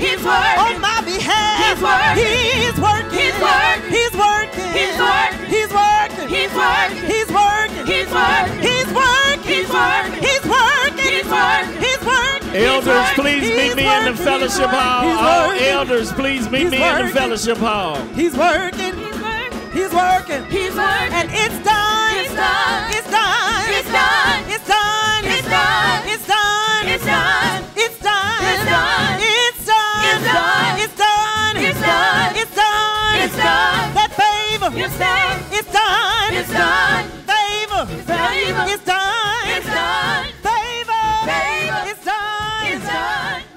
He's working. On my behalf. He's working. He's working. He's working. He's working. He's working. He's working. He's working. He's working. He's working. He's working. He's working. He's working. He's working. He's working. Elders, please meet me in the fellowship hall. All elders, please meet me in the fellowship hall. He's working. He's working. He's working. He's working. And it's done. It's done. It's done. It's done. It's done. It's done. It's done. It's done. It's done. It's done. It's done. It's done. It's done. It's done. That favor. It's done. It's done. It's done. Favor. Favor. It's done. It's done. Favor. Favor. It's done. It's done.